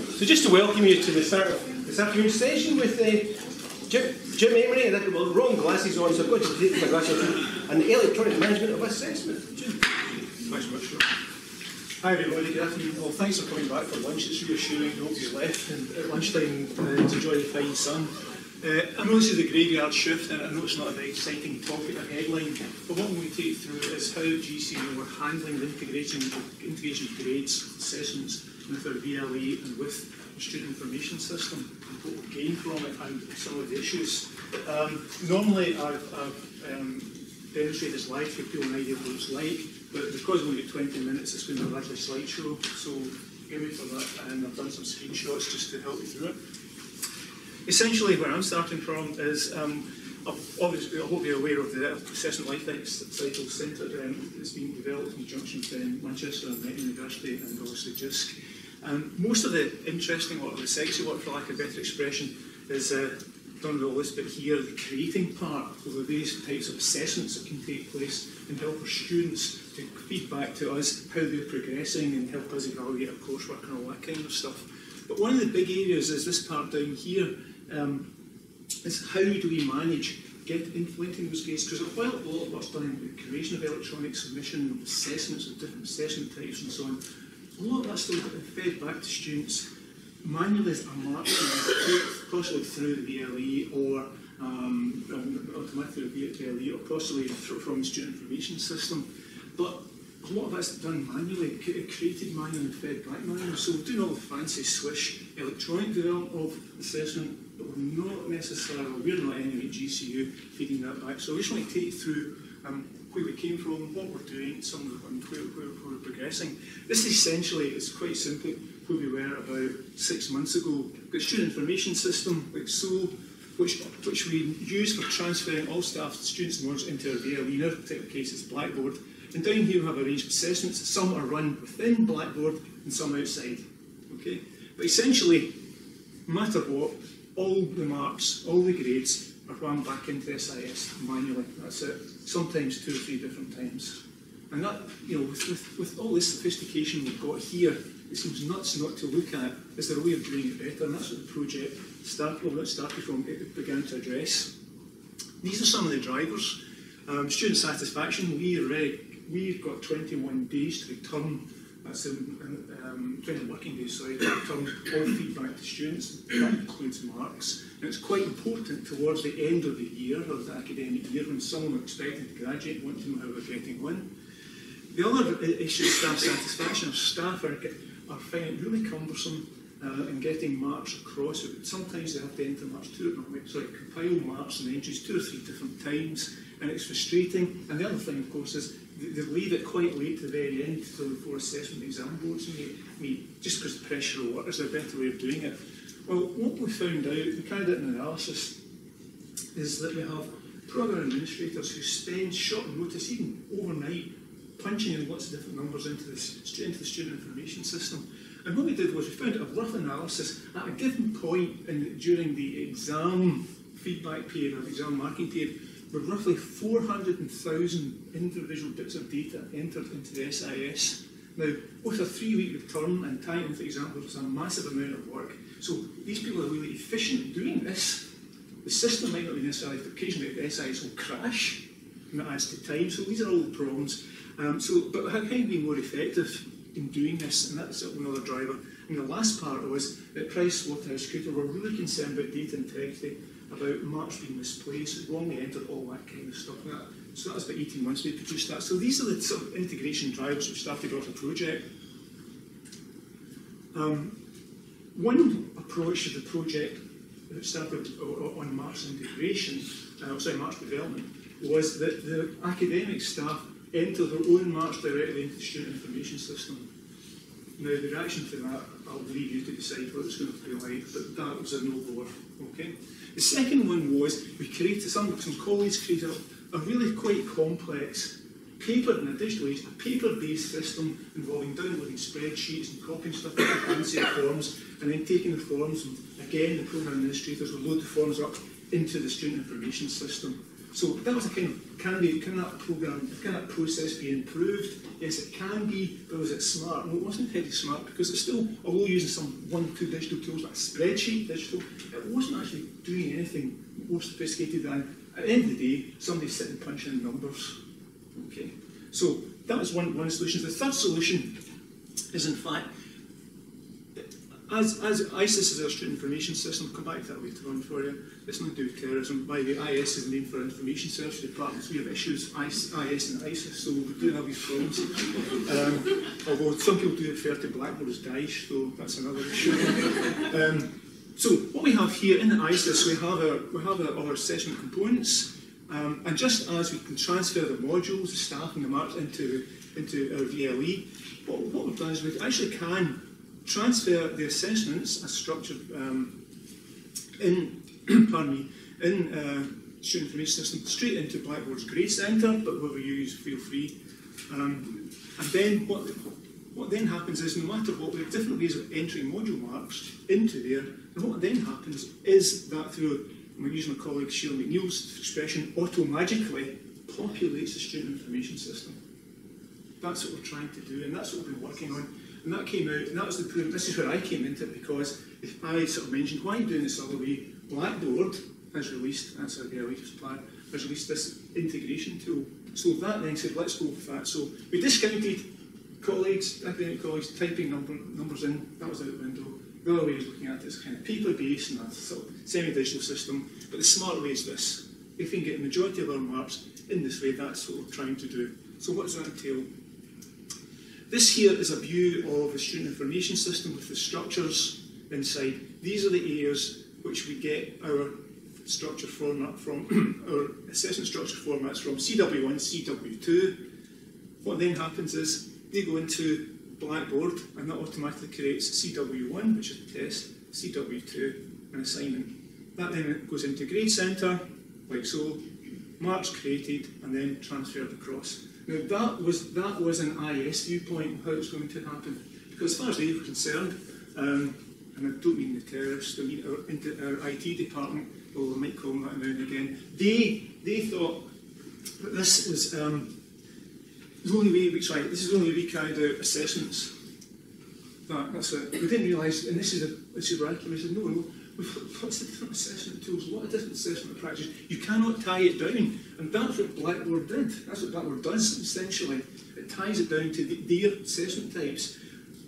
So just to welcome you to the this afternoon session with uh, Jim, Jim Emery, and I've got the wrong glasses on, so I've got to take my glasses off, and the electronic management of assessment. Jim. Thanks much. Hi everybody, good afternoon. Well, thanks for coming back for lunch. It's reassuring to you left and at lunchtime uh, to enjoy the fine sun. Uh, I know this is the graveyard shift and I know it's not a very exciting topic or headline, but what I'm going to take through is how GCU were handling the integration, integration grades, assessments with our VLE and with the student information system, and what we gained from it and some of the issues. Um, normally I've, I've um, demonstrated this live to give people an idea of what it's like, but because we only get 20 minutes, it's going to be a little slideshow, so get ready for that, and I've done some screenshots just to help you through it. Essentially, where I'm starting from is, um, obviously, I hope you're aware of the Assessment Life Cycle Centre um, that's been developed in conjunction with um, Manchester and Met University and obviously JISC. Um, most of the interesting work, the sexy work, for lack of a better expression, is uh, done with all this bit here, the creating part of the various types of assessments that can take place and help our students to feed back to us how they're progressing and help us evaluate our coursework and all that kind of stuff. But one of the big areas is this part down here, um, is how do we manage get influencing those grades? Because while a lot of work's done in the creation of electronic submission, assessments of different assessment types and so on, a lot of that's still fed back to students manually as a mark possibly through the VLE or um, automatically through the VLE or possibly from the student information system. But a lot of that's done manually, created manually and fed back manually. So we're doing all the fancy swish electronic development of assessment, but we're not necessarily, we're not any GCU feeding that back. So I just want to take through um, where we came from, what we're doing, some of the, and where, where, where we're progressing. This essentially is quite simple where we were about six months ago. We've got a student information system like SOUL, which, which we use for transferring all staff, students and words into our VLE. In our particular case, it's Blackboard. And down here we have a range of assessments. Some are run within Blackboard and some outside. Okay? But essentially, no matter what, all the marks, all the grades run back into SIS manually. That's it. Sometimes two or three different times. And that, you know, with, with, with all this sophistication we've got here, it seems nuts not to look at is there a way of doing it better, and that's what the project started, well, it started from, it began to address. These are some of the drivers. Um, student satisfaction, we we've got 21 days to return, that's in, um, 20 working days, sorry, to return all feedback to students. That includes marks. And it's quite important towards the end of the year, of the academic year, when someone are expecting to graduate want to know how we're getting on. The other issue is staff satisfaction. Staff are, are finding it really cumbersome uh, in getting marks across. Sometimes they have to enter marks two, sorry, compile marks and entries two or three different times, and it's frustrating. And the other thing, of course, is they leave it quite late to the very end so before assessment exam boards me, me just because the pressure of is there a better way of doing it. Well, what we found out, we carried out an analysis, is that we have program administrators who spend short notice, even overnight, punching in lots of different numbers into, this, into the student information system. And what we did was we found a rough analysis at a given point in, during the exam feedback period or exam marking period, with roughly 400,000 individual bits of data entered into the SIS. Now, with a three-week return and time, for example, it's a massive amount of work. So these people are really efficient doing this. The system might not be necessarily, occasionally the SIS will crash, and that adds to time. So these are all the problems. Um, so, but how can you be more effective in doing this? And that's another driver. And the last part was that PricewaterhouseCoopers were really concerned about data integrity about marks being misplaced, wrongly entered, all that kind of stuff. That, so that was about 18 months we produced that. So these are the sort of integration drivers we started off the project. Um, one approach to the project that started on marks integration, uh, sorry, marks development, was that the academic staff enter their own marks directly into the student information system. Now, the reaction to that, I'll leave you to decide what it's going to be like, but that was a no-goer, okay? The second one was we created, some, some colleagues created a, really quite complex paper in a digital age, a paper-based system involving downloading spreadsheets and copying stuff into fancy forms, and then taking the forms, and again, the program administrators will load the forms up into the student information system. So that was a kind of, can be, can that program, can that process be improved? Yes, it can be, but was it smart? Well, it wasn't very smart because it's still, although using some one, two digital tools like spreadsheet digital, it wasn't actually doing anything more sophisticated than, at the end of the day, somebody sitting punching in numbers. Okay, so that was one, one solution. The third solution is in fact as, as ISIS is our student information system, I'll come back to that later on for you. It's not to do with terrorism. By the way, IS is the name for information service departments. We have issues, IS, IS and ISIS, so we do have these problems. Um, although some people do refer to Blackboard as Daesh, so that's another issue. Um, so what we have here in ISIS, we have our, we have our, our assessment components, um, and just as we can transfer the modules, the staff and the marks into, into our VLE, what, what we've done is we actually can transfer the assessments as structured um, in, pardon me, in uh, student information system straight into Blackboard's grade centre, but whatever you use, feel free. Um, and then what, what then happens is, no matter what, we have different ways of entering module marks into there, and what then happens is that through, I'm using my colleague Sheila MacNeill's expression, auto-magically populates the student information system. That's what we're trying to do, and that's what we've been working on. And that came out, and that was the proof. This is where I came into it because if I sort of mentioned why I'm doing this other way. Blackboard has released, that's a early plan, has released this integration tool. So that then said, let's go with that. So we discounted colleagues, academic colleagues, typing number, numbers in, that was out the window. The other way is looking at this kind of paper-based and a sort of semi-digital system. But the smart way is this. If we can get the majority of our marks in this way, that's what we're trying to do. So what does that entail? This here is a view of the student information system with the structures inside. These are the areas which we get our structure format from, our assessment structure formats from CW1, CW2. What then happens is they go into Blackboard and that automatically creates CW1, which is the test, CW2, an assignment. That then goes into Grade Centre, like so, marks created and then transferred across. Now that was that was an IS viewpoint how it's going to happen. Because as far as they were concerned, um, and I don't mean the terrorists, I mean our, our IT department, although I might call them that now and again, they they thought that this was um, the only way we tried. This is the only way we carried out assessments. That, that's it. We didn't realise, and this is a this is where I came. Said, no, no. What's the different assessment tools? What are different assessment practices? You cannot tie it down, and that's what Blackboard did. That's what Blackboard does essentially. It ties it down to the, their assessment types.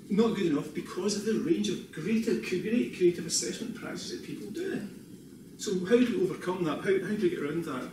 Not good enough because of the range of greater, great creative assessment practices that people do. So how do we overcome that? How, how do we get around that?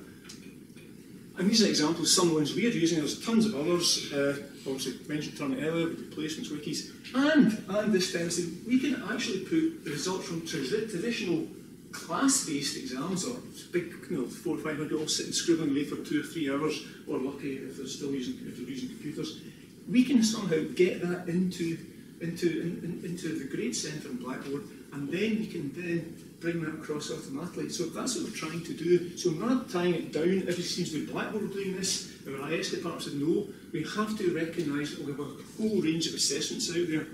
And these are examples, some ones we're using, there's tons of others. Uh, obviously mentioned Turner earlier with the placements wikis. And, and this tendency, we can actually put the results from traditional class-based exams or big, you know, four or five hundred all sitting scribbling away for two or three hours, or lucky if they're still using if they're using computers. We can somehow get that into into in, in, into the grade centre in Blackboard, and then we can then bring that across automatically. So that's what we're trying to do. So we're not tying it down. Everybody seems to be Blackboard doing this. Our IS department said no. We have to recognise that we have a whole range of assessments out there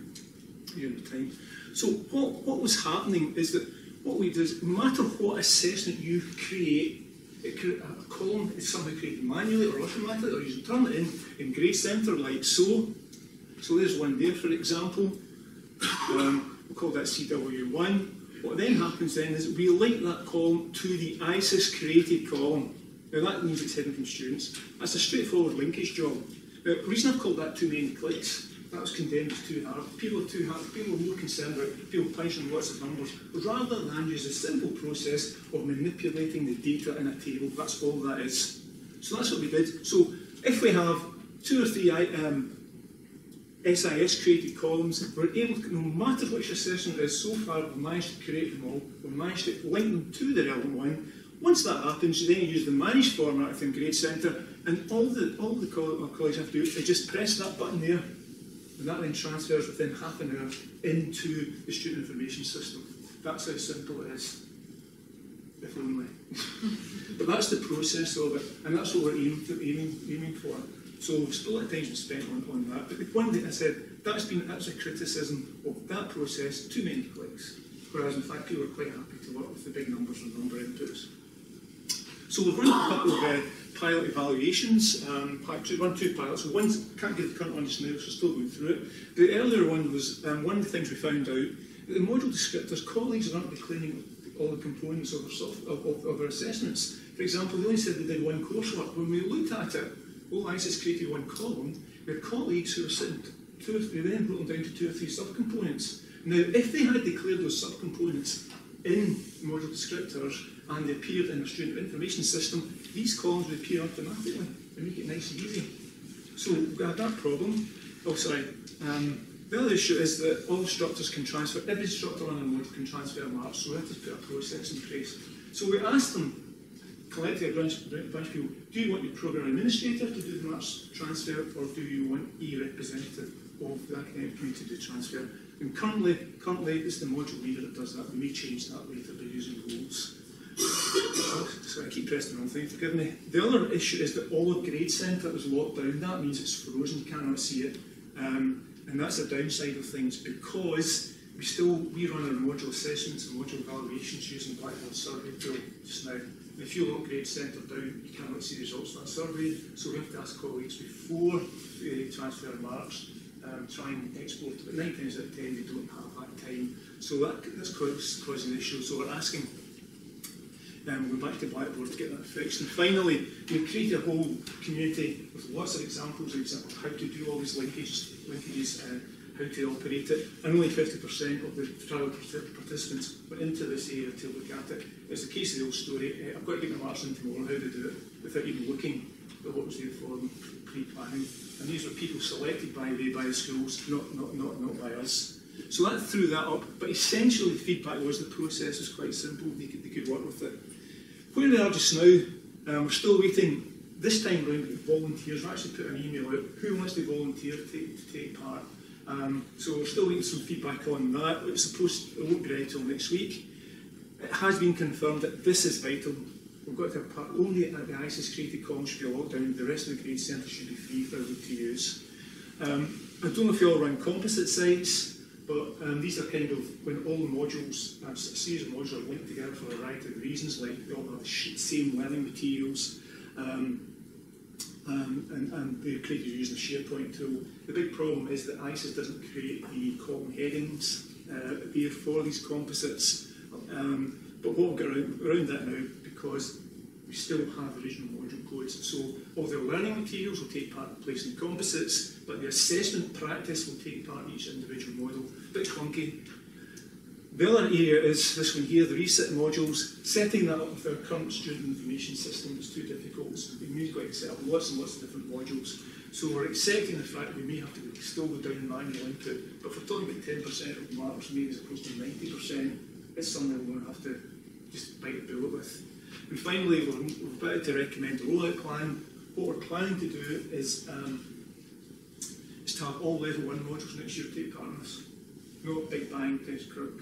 during the time. So what, what was happening is that what we do is, no matter what assessment you create, it a column is somehow created manually or automatically, or you can turn it in in Grade Centre like so. So there's one there, for example. Um, we'll call that CW1. What then happens then is we link that column to the ISIS created column. Now that means it's hidden from students. That's a straightforward linkage job. Now, the reason I've called that too many clicks, that was condemned as too hard. People are too hard, people are more concerned about people punching lots of numbers, rather than use a simple process of manipulating the data in a table. That's all that is. So that's what we did. So if we have two or three um, SIS created columns, we're able to, no matter which assessment it is so far, we've managed to create them all, we've managed to link them to the relevant one. Once that happens, you then use the managed format within Grade Centre, and all the all the colleagues have to do is just press that button there, and that then transfers within half an hour into the student information system. That's how simple it is. If only. but that's the process of it, and that's what we're aiming, aiming, aiming for. So a lot of time been spent on, on that. But the one thing I said, that's been that's a criticism of that process, too many clicks. Whereas in fact people are quite happy to work with the big numbers and number inputs. So we've run a couple of uh, pilot evaluations, um, two- run two pilots. One can't get the current one just now, so still going through it. The earlier one was um, one of the things we found out. that The module descriptors, colleagues aren't declaring all the components of our, of, of, of our assessments. For example, they only said they did one coursework. When we looked at it, all ISIS created one column. We had colleagues who were sitting two or three, then broke them down to two or three subcomponents. Now, if they had declared those subcomponents in module descriptors and they appeared in the student information system, these columns would appear automatically and make it nice and easy. So we had that problem. Oh, sorry. Um, the other issue is that all instructors can transfer, every instructor on a module can transfer marks, so we have to put a process in place. So we asked them, collectively, a bunch, a bunch of people, do you want your program administrator to do the marks transfer or do you want a representative of the academic community to do transfer? And currently, currently it's the module leader that does that. We may change that later by using rules. So I keep pressing on thing, forgive me. The other issue is that all of Grade Centre is locked down. That means it's frozen, you cannot see it. Um, and that's the downside of things because we still we run our module assessments and module evaluations using Blackboard survey tool just now. If you lock Grade Centre down, you cannot see the results of that survey. So we have to ask colleagues before they transfer marks, um, try and export it. But nine times out of ten, they don't have that time. So that, that's causing issues. So we're asking um, we're back to Blackboard to get that fixed. And finally, we've created a whole community with lots of examples of how to do all these linkages, linkages uh, how to operate it. And only 50% of the trial participants went into this area to look at it. It's the case of the old story. Uh, I've got to get my marks in tomorrow on how to do it without even looking at what was there for them pre-planning. And these were people selected by the, by the schools, not, not, not, not by us. So that threw that up, but essentially the feedback was the process was quite simple, they could, they could work with it. Where we are just now, um, we're still waiting. This time round, volunteers. We actually put an email out. Who wants to volunteer to to take part? Um, so we're still waiting some feedback on that. It's supposed it won't be ready till next week. It has been confirmed that this is vital. We've got to have part only at the ISIS created column should be locked down. The rest of the grade centre should be free for everyone to use. Um, I don't know if you all run composite sites. But um, these are kind of when all the modules, a series of modules are linked together for a variety of reasons, like they all have the same learning materials, um, um, and, and they're created using the SharePoint tool. The big problem is that ISIS doesn't create the column headings uh, there for these composites. Um, but we'll get around, around that now, because we still have the original module codes, so all the learning materials will take part in place in composites, but the assessment practice will take part in each individual model. Bit clunky. The other area is this one here, the reset modules. Setting that up with our current student information system is too difficult. We've got to set up lots and lots of different modules. So we're accepting the fact that we may have to still go down manual input, but if we're talking about 10% of marks, maybe as opposed to 90%, it's something we're going to have to just bite the bullet with. And finally, we're, we're about to recommend a rollout plan. What we're planning to do is, um, is to have all level one modules next year take part in this. No big bang, just cr-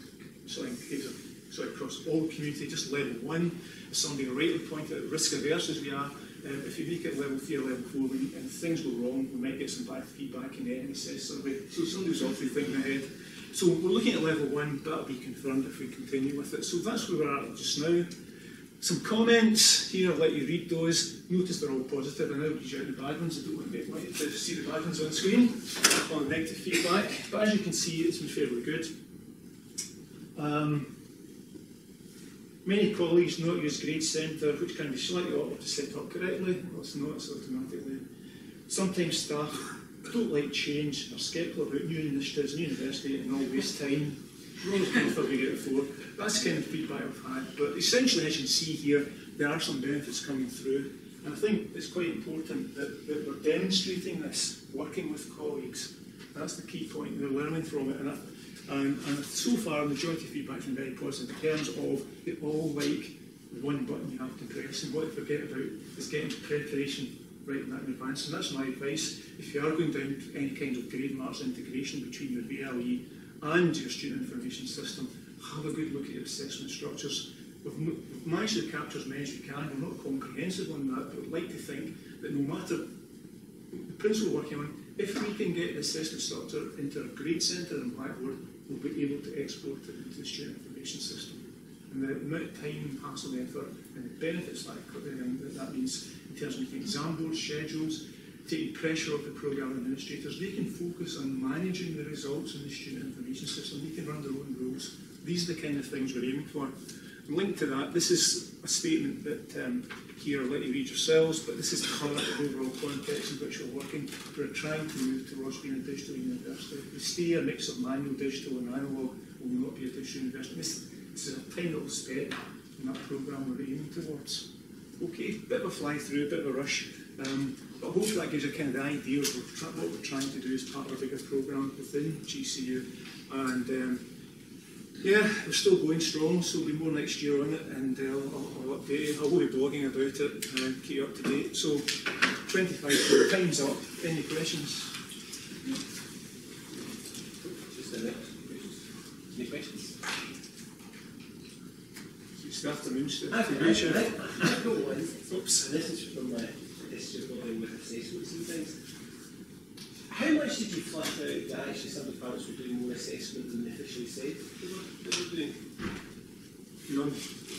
sorry, across all community, just level one. As somebody rightly pointed out, risk averse as we are, um, if you make it level three or level four and, and things go wrong, we might get some bad feedback in the NSS survey. So somebody's obviously thinking ahead. So we're looking at level one, that'll be confirmed if we continue with it. So that's where we're at just now. Some comments here, I'll let you read those. Notice they're all positive, and I'll read out the bad ones. I don't want to to see the bad ones on screen on the negative feedback. But as you can see, it's been fairly good. Um, many colleagues not use Grade Centre, which can be slightly awkward to set up correctly. Well, it's not, it's automatically. Sometimes staff don't like change, are sceptical about new initiatives in university and all waste time. We're always going for it for. That's kind of feedback I've had. But essentially, as you can see here, there are some benefits coming through. And I think it's quite important that, that we're demonstrating this, working with colleagues. That's the key point. They're learning from it. And, I, and, and so far, the majority of feedback has been very positive in terms of they all like one button you have to press. And what they forget about is getting preparation right in that in advance. And that's my advice. If you are going down any kind of grade marks integration between your VLE and your student information system, have a good look at your assessment structures. We've, we've managed to capture as many as we can. We're not comprehensive on that, but I'd like to think that no matter the principle we're working on, if we can get the assessment structure into a grade centre in Blackboard, we'll be able to export it into the student information system. and the amount of time, hassle, effort, and the benefits that, um, that that means in terms of making exam boards, schedules, taking pressure off the programme administrators. They can focus on managing the results in the student information system. They can run their own rules. These are the kind of things we're aiming for. Linked to that, this is a statement that um, here I'll let you read yourselves, but this is the current overall context in which we're working. We're trying to move towards being a digital university. We stay a mix of manual, digital and analogue will not be a digital university. This, this is a tiny little step in that programme we're aiming towards. Okay, bit of a fly through, a bit of a rush, um, but hopefully that gives you kind of the idea of what we're trying to do as part of a bigger programme within GCU. And um, yeah, we're still going strong, so there'll be more next year on it, and uh, I'll, I'll update you. I will be blogging about it and keep you up to date. So, 25 time's up. Any questions? Just next. Any questions? It's the afternoon stuff. I've got Rachel. I've got one. Oops, and this is from my, this is going with assessments and things. How much did you flat out that actually some of the departments were doing more assessment than they officially said they were, they were doing?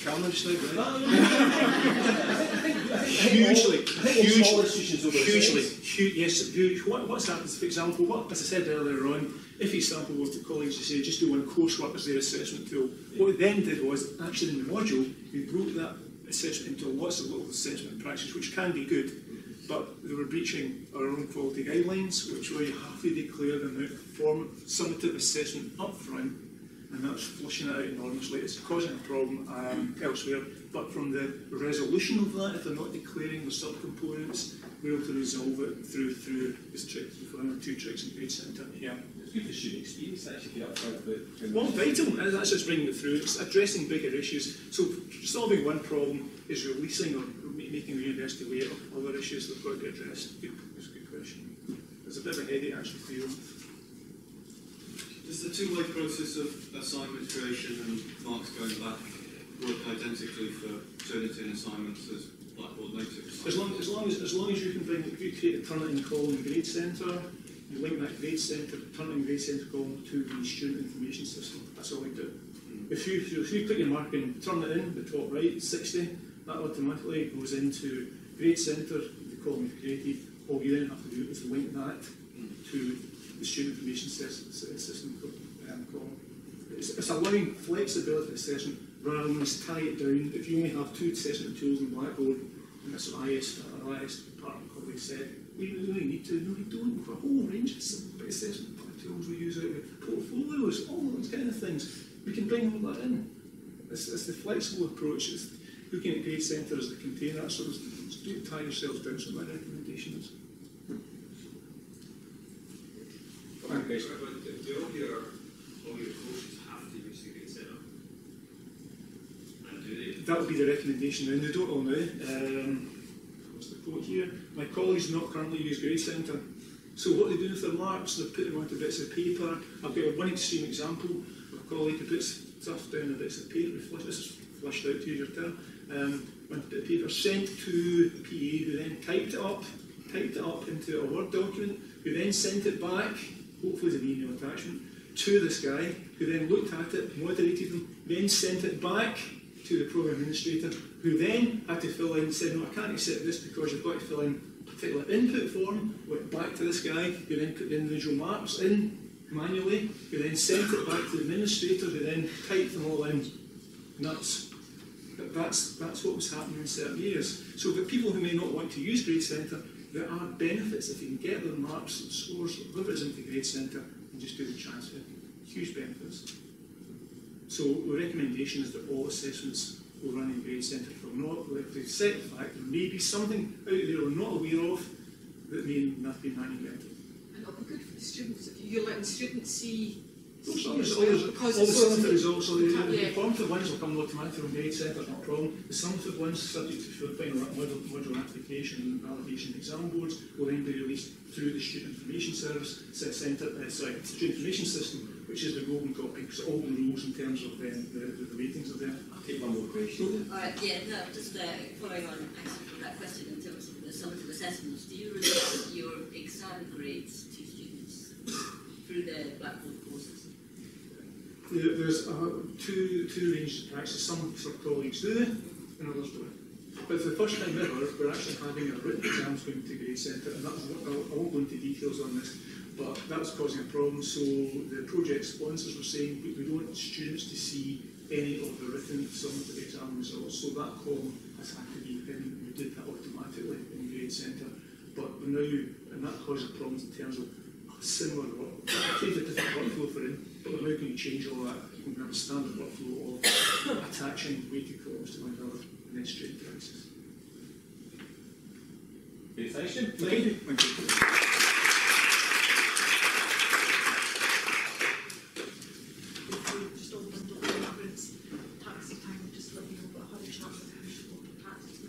Camera just now, right? Hugely, all- I think hugely, all institutions over Hugely, hu- yes, huge. What, what's happened, for example, what, as I said earlier on, if for example was to colleagues to say just do one coursework as their assessment tool, what we then did was actually in the module we broke that assessment into lots of little assessment practices, which can be good, but they were breaching our own quality guidelines, which were you have to declare the amount of form, summative assessment up front, and that's flushing it out enormously. It's causing a problem um, elsewhere. But from the resolution of that, if they're not declaring the subcomponents, we're able to resolve it through through this trick, through two tricks in Grade Centre. Yeah. It's good for student experience actually get up front about. Well, vital, and that's just bringing it through. It's addressing bigger issues. So solving one problem is releasing or making the university aware of other issues that have got to be addressed. Good, that's a good question. There's a bit of a headache actually for you. Does the two-way process of assignment creation and marks going back work identically for Turnitin assignments as Blackboard native As long as, long as, as long as you can bring, if you create a Turnitin column grade centre, you link that grade centre, Turnitin grade centre column to the student information system. That's all we do. Mm-hmm. If you, if you put your mark in, Turnitin, the top right, 60, that automatically goes into grade centre, the column you've created. All you then have to do is link that to the student information sys- sy- system um, column. It's, it's allowing flexibility assessment rather than just tie it down. If you only have two assessment tools in Blackboard, and that's what IS, our IS department colleague said, we really need to, no, we don't, for a whole range of assessment tools we use out portfolios, all those kind of things. We can bring all that in. It's, it's the flexible approach. It's looking at grade centre as the container. So don't tie yourselves down. So my recommendation is. But do all your, all your courses have to use the grade centre? And do they? That would be the recommendation, and they don't all now. Um, what's the quote here? My colleagues not currently use Grade Centre. So what they do with their marks, they put them onto bits of paper. I've got one extreme example. A colleague who puts stuff down on bits of paper, this is flushed out to you, your turn. Um, bit of paper sent to PA, who then typed it up, typed it up into a Word document, who then sent it back, hopefully as an email attachment, to this guy, who then looked at it, moderated them, then sent it back to the program administrator, who then had to fill in, said, no, I can't accept this because you've got to fill in a particular input form, went back to this guy, who then put the individual marks in manually, who then sent it back to the administrator, who then typed them all in. Nuts. But that's, that's what was happening in certain years. So for people who may not want to use Grade Centre, there are benefits if you can get their marks and scores, whatever is into Grade Centre, and just do the transfer. Huge benefits. So the recommendation is that all assessments will run in Grade Centre from not, like to accept the fact there may be something out there we're not aware of that may not be entered. And it'll be good for the students, if you're letting students see. Those see others, as others, well, because all the it's sort of- summative results, so the, the Yeah. formative ones will come automatically from grade centre, no problem. The summative ones, subject to final module, module application and validation exam boards, will then be released through the student information service, se- centre, uh, sorry, student information system, which is the golden copy, so all the rules in terms of um, the, the, the ratings are there. I'll take one more question. All right, yeah, no, just uh, following on actually from that question in terms of the summative assessments, do you release your exam grades to students through the Blackboard courses? There- There's uh, two, two ranges of practice, some sort of colleagues do and others don't. But for the first time ever, we're actually having a written exams going to Grade Centre, and that's, I won't go into details on this, but that was causing a problem. So the project sponsors were saying we, we don't want students to see any of the written summative exam results, so that column has had to be hidden. We did that automatically in Grade Centre, but we're now, and that causes problems in terms of similar work, a different workflow for in, but we're now going to change all that. We're going to have a standard workflow of attaching weighted columns to one another and then straight to answers. Great, thanks, Jim. Thank you. Thank you. if you just opened up the reference taxi time, just let you know about how to chat with who's local taxi.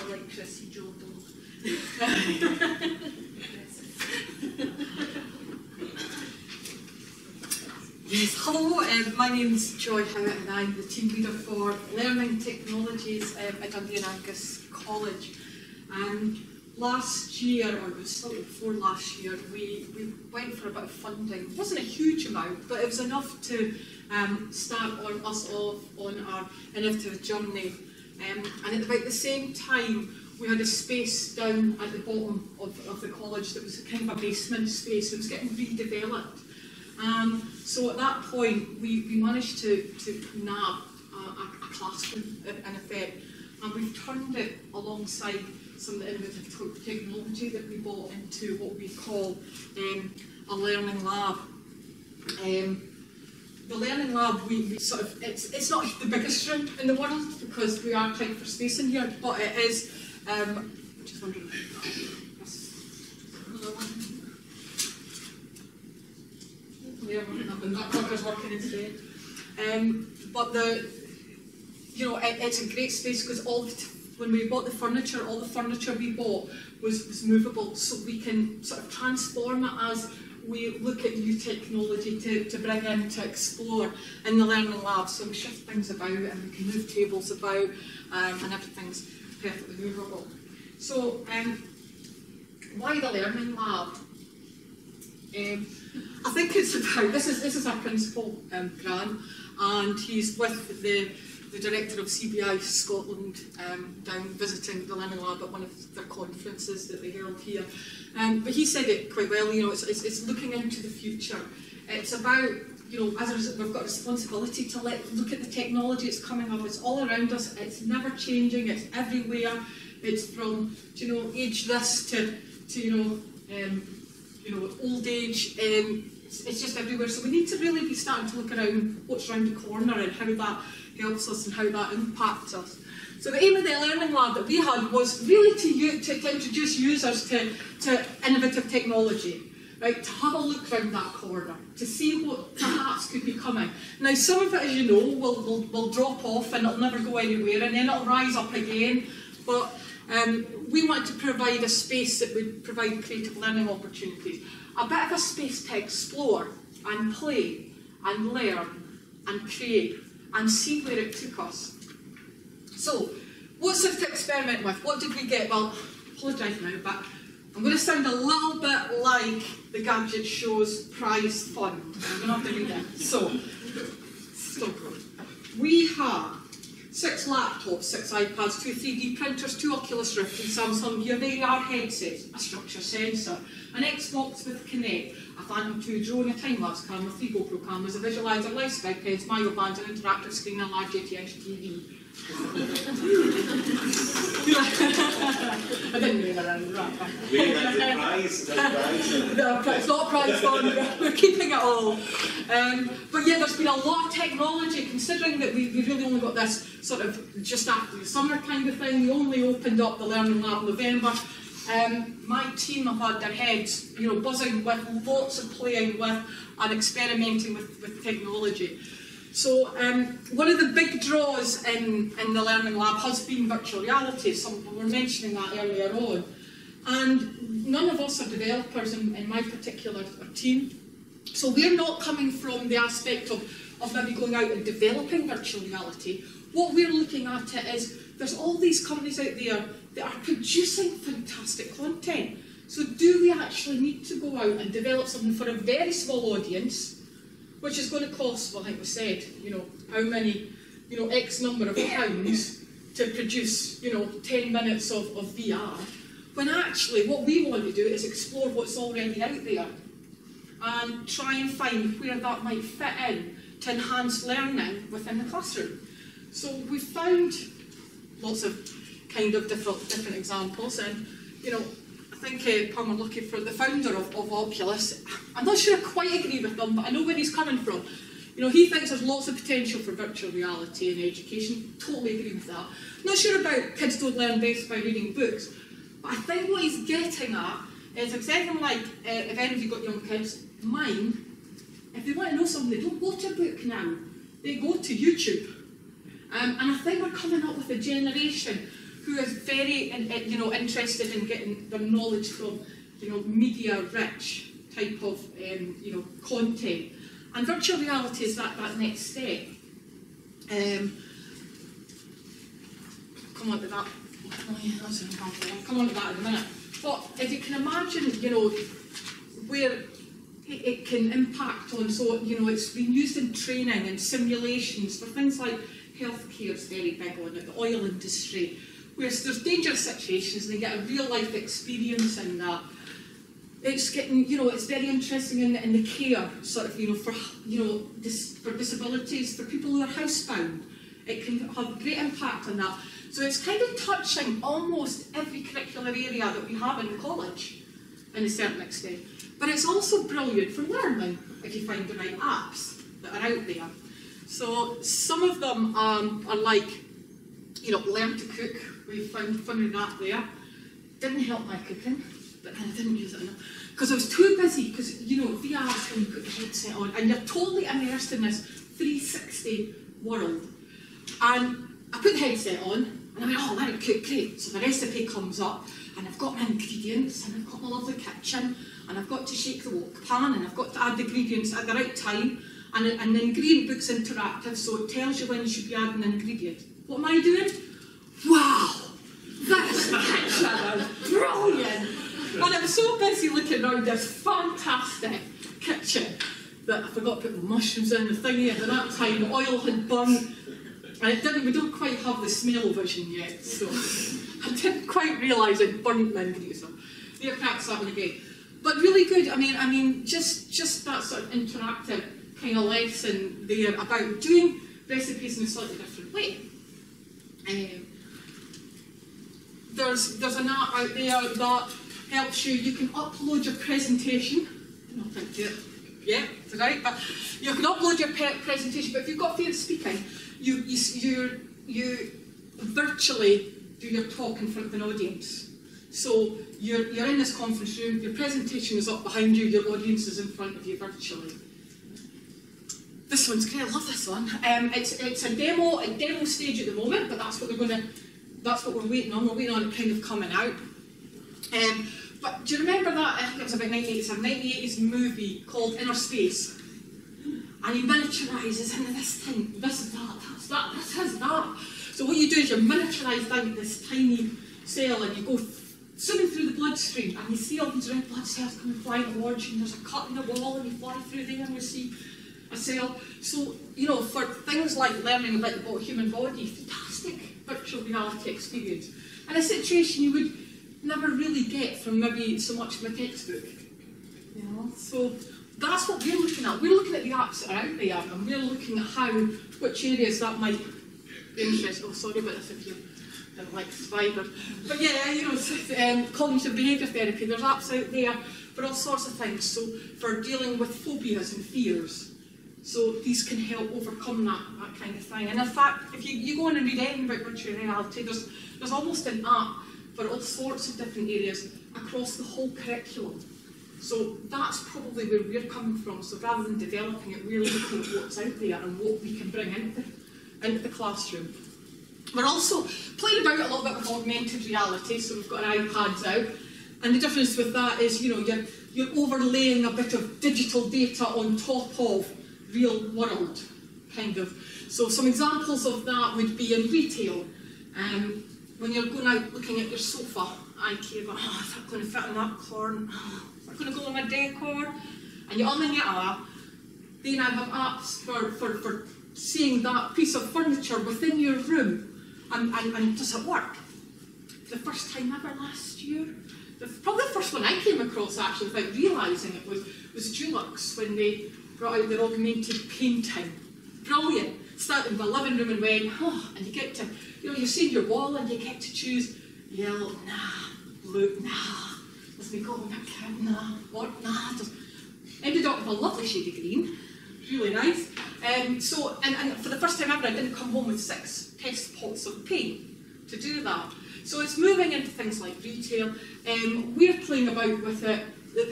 Or like Chris, he drove them. Yes, hello, um, my name's Joy Howat and I'm the team leader for Learning Technologies um, at Dundee and Angus College. And last year, or it was slightly before last year, we, we went for a bit of funding. It wasn't a huge amount, but it was enough to um, start on us off on our innovative journey. Um, and at about the same time, we had a space down at the bottom of, of the college that was kind of a basement space. It was getting redeveloped. Um, so at that point, we, we managed to, to nab a, a, a classroom in, effect, and we've turned it alongside some of the innovative technology that we bought into what we call um, a learning lab. Um, the learning lab, we, we sort of, it's, it's not the biggest room in the world because we are tight for space in here, but it is, um, just wondering, this- another one. Yeah, that clocker's working. Um, but the, you know, it, it's a great space because all the when we bought the furniture, all the furniture we bought was, was movable, so we can sort of transform it as we look at new technology to, to bring in to explore in the learning lab. So we shift things about and we can move tables about um, and everything's perfectly movable. So um, why the learning lab? Um, I think it's about this is this is our principal um, and he's with the the director of CBI Scotland um, down visiting the Learning Lab at one of their conferences that they held here. Um, but he said it quite well. You know, it's, it's, it's looking into the future. It's about you know, as a result, we've got a responsibility to let, look at the technology that's coming up. It's all around us. It's never changing. It's everywhere. It's from you know age this to to you know um, you know old age. Um, it's, it's just everywhere. So we need to really be starting to look around what's around the corner and how that helps us and how that impacts us. So the aim of the learning lab that we had was really to, to, to introduce users to, to innovative technology, right? To have a look around that corner, to see what perhaps could be coming. Now some of it, as you know, will, will, will drop off and it'll never go anywhere and then it'll rise up again. But um, we want to provide a space that would provide creative learning opportunities. A bit of a space to explore and play and learn and create and see where it took us. So, what's it to experiment with? What did we get? Well, apologise now, but I'm going to sound a little bit like the Gadget Show's prize fund. I'm going to have to read it. So, stop. We have six laptops, six iPads, two 3D printers, two Oculus Rift and Samsung Gear VR headsets, a structure sensor, an Xbox with Kinect, a Phantom 2 drone, a time-lapse camera, three GoPro cameras, a visualizer, live spec heads, Band, an interactive screen, and large ATX TV. I didn't mean that. Right. Wait, that's a prize. A prize. No, it's not prize fund. We're keeping it all. Um, but yeah, there's been a lot of technology, considering that we, we really only got this sort of just after the summer kind of thing. We only opened up the Learning Lab in November. Um, my team have had their heads, you know, buzzing with lots of playing with and experimenting with, with technology. So um, one of the big draws in, in the Learning Lab has been virtual reality. Some we were mentioning that earlier on. And none of us are developers in, in my particular team. So we're not coming from the aspect of, of maybe going out and developing virtual reality. What we're looking at it is there's all these companies out there that are producing fantastic content. So do we actually need to go out and develop something for a very small audience which is going to cost, well, like we said, you know, how many, you know, X number of pounds to produce, you know, 10 minutes of, of VR, when actually what we want to do is explore what's already out there and try and find where that might fit in to enhance learning within the classroom. So we found lots of kind of different different examples and you know I think uh, Palmer Luckey for the founder of, of Oculus. I'm not sure I quite agree with him, but I know where he's coming from. You know, he thinks there's lots of potential for virtual reality in education. Totally agree with that. Not sure about kids don't learn best by reading books, but I think what he's getting at is exactly like uh, if any of you got young kids, mine, if they want to know something, they don't go to a book now. They go to YouTube. Um, and I think we're coming up with a generation who is very, you know, interested in getting their knowledge from, you know, media-rich type of, um, you know, content. And virtual reality is that, that next step. Um, come on to that. Come on to that in a minute. But if you can imagine, you know, where it, it can impact on, so, you know, it's been used in training and simulations for things like healthcare is very big on it, the oil industry, where there's dangerous situations and they get a real life experience in that. It's getting, you know, it's very interesting in, in the care, sort of, you know, for, you know, dis, for disabilities, for people who are housebound. It can have great impact on that. So it's kind of touching almost every curricular area that we have in the college, in a certain extent. But it's also brilliant for learning, if you find the right apps that are out there. So some of them um, are like, you know, learn to cook. We found fun with that there. Didn't help my cooking, but then I didn't use it enough. Because I was too busy, because, you know, VR is when you put the headset on, and you're totally immersed in this 360 world. And I put the headset on, and I went, oh, to cook, great. So the recipe comes up, and I've got my ingredients, and I've got my lovely kitchen, and I've got to shake the wok pan, and I've got to add the ingredients at the right time, and, and the ingredient book's interactive, so it tells you when you should be adding an ingredient. What am I doing? Wow! This kitchen brilliant! And I was so busy looking around this fantastic kitchen that I forgot to put the mushrooms in the thingy, and at that time the oil had burned, and it didn't, we don't quite have the smell vision yet, so I didn't quite realise it burnt my ingredients. So there cracks one again. But really good, I mean, I mean, just, just that sort of interactive kind of lesson there about doing recipes in a slightly different way. Um, there's, there's an app out there that helps you, you can upload your presentation. Think you, yeah, right, but you can upload your presentation, but if you've got fear of speaking, you, you, you, you virtually do your talk in front of an audience. So you're, you're in this conference room, your presentation is up behind you, your audience is in front of you virtually. This one's great. I love this one. Um, it's it's a demo, a demo stage at the moment, but that's what they're going to. That's what we're waiting on. We're waiting on it kind of coming out. Um, but do you remember that? I think it was about 1987, 1980s movie called Innerspace. And he miniaturises into this thing. This is that. That's that. This is that. So what you do is you miniaturise down this tiny cell, and you go swimming through the bloodstream, and you see all these red blood cells coming flying towards you. And there's a cut in the wall, and you fly through there, and you see a cell. So, you know, for things like learning about the human body, virtual reality experience. And a situation you would never really get from maybe so much from a textbook. You know, so that's what we're looking at. We're looking at the apps that are out there, and we're looking at how, which areas that might be interesting. Oh, sorry about this if you don't like spiders. But yeah, you know, um, cognitive behaviour therapy, there's apps out there for all sorts of things. So for dealing with phobias and fears. So these can help overcome that, that kind of thing. And in fact, if you, you go on and read anything about virtual reality, there's, there's almost an app for all sorts of different areas across the whole curriculum. So that's probably where we're coming from. So rather than developing it, we're looking at what's out there and what we can bring into, into the classroom. We're also playing about a little bit with augmented reality, so we've got our iPads out. And the difference with that is, you know, you're, you're overlaying a bit of digital data on top of real world, kind of. So some examples of that would be in retail. Um, when you're going out looking at your sofa, I care about, oh, is that going to fit in that corner? Oh, is that going to go in my decor? And you um and you ah. then I have apps for, for, for seeing that piece of furniture within your room. And, and, and does it work? For the first time ever last year, the, probably the first one I came across actually without realising it was, was Dulux when they brought out their augmented painting. Brilliant. Started in the living room and went, oh, and you get to, you know, you see your wall and you get to choose yellow, nah, blue, nah. As we go, okay, nah, what, nah. Just ended up with a lovely shade of green, really nice. Um, so, and, and for the first time ever, I didn't come home with six test pots of paint to do that. So it's moving into things like retail. Um, we're playing about with it.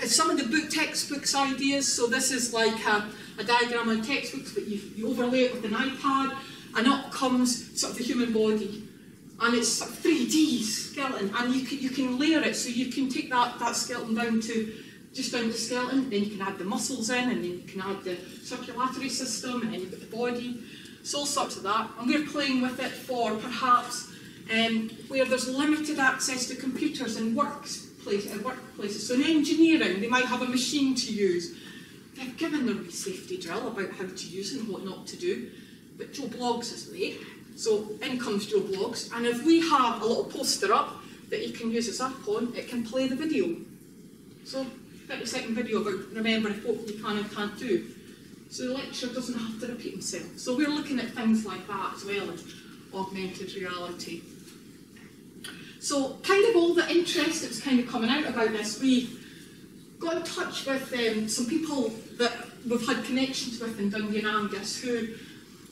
Some of the book textbooks ideas. So this is like a, a diagram on textbooks, but you, you overlay it with an iPad, and up comes sort of the human body. And it's sort 3D skeleton, and you can, you can layer it. So you can take that, that skeleton down to just down the skeleton, then you can add the muscles in, and then you can add the circulatory system, and then you've got the body. So all sorts of that. And we're playing with it for perhaps um, where there's limited access to computers in workplace, in workplaces. So in engineering, they might have a machine to use. They've given them a safety drill about how to use and what not to do. But Joe Bloggs is late, so in comes Joe Bloggs. And if we have a little poster up that he can use his app on, it can play the video. So 30 second video about remembering what you can and can't do. So the lecturer doesn't have to repeat himself. So we're looking at things like that as well as augmented reality. So kind of all the interest that was kind of coming out about this, we got in touch with um, some people that we've had connections with in Dundee and Angus who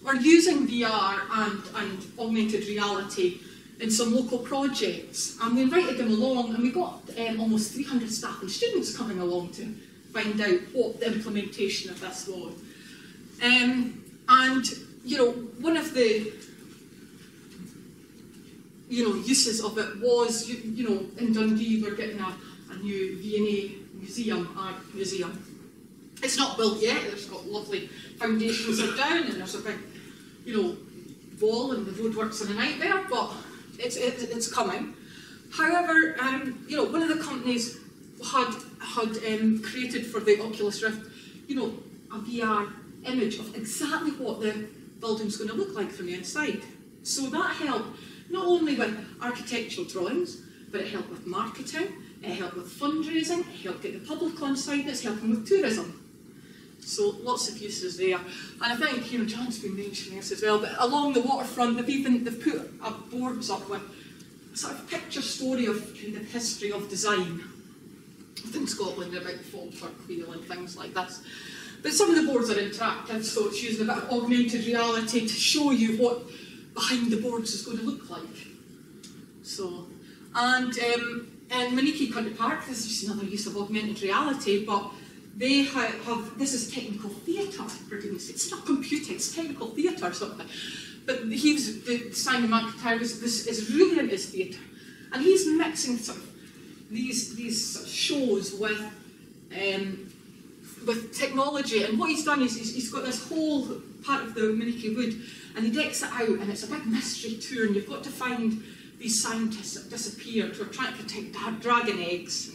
are using VR and, and augmented reality in some local projects. And we invited them along and we got um, almost 300 staff and students coming along to find out what the implementation of this was. Um, and, you know, one of the you know, uses of it was, you, you know, in Dundee we're getting a, a new V&A museum, art museum. It's not built yet, it's got lovely foundations are down and there's a big, you know, wall and the roadworks are a nightmare, but it's, it, it's coming. However, um, you know, one of the companies had, had um, created for the Oculus Rift, you know, a VR image of exactly what the building's going to look like from the inside. So that helped not only with architectural drawings, but it helped with marketing, it helped with fundraising, it helped get the public on and it's helping with tourism. So lots of uses there. And I think, you know, John's been mentioning this as well, but along the waterfront they've even they've put up boards up with a sort of picture story of kind of history of design within Scotland about the Falkirk wheel and things like this. But some of the boards are interactive, so it's using a bit of augmented reality to show you what behind the boards is going to look like. So, and um, in Monikie Country Park, this is just another use of augmented reality, but they ha have, this is technical theatre, for goodness. It's not computing, it's technical theatre or something. But he was, the Simon McIntyre was, this is really into his theatre. And he's mixing sort of these, these shows with, um, with technology. And what he's done is he's, he's got this whole part of the Monikie Wood and he decks it out and it's a big mystery tour and you've got to find these scientists that disappeared who are trying to protect dra- dragon eggs.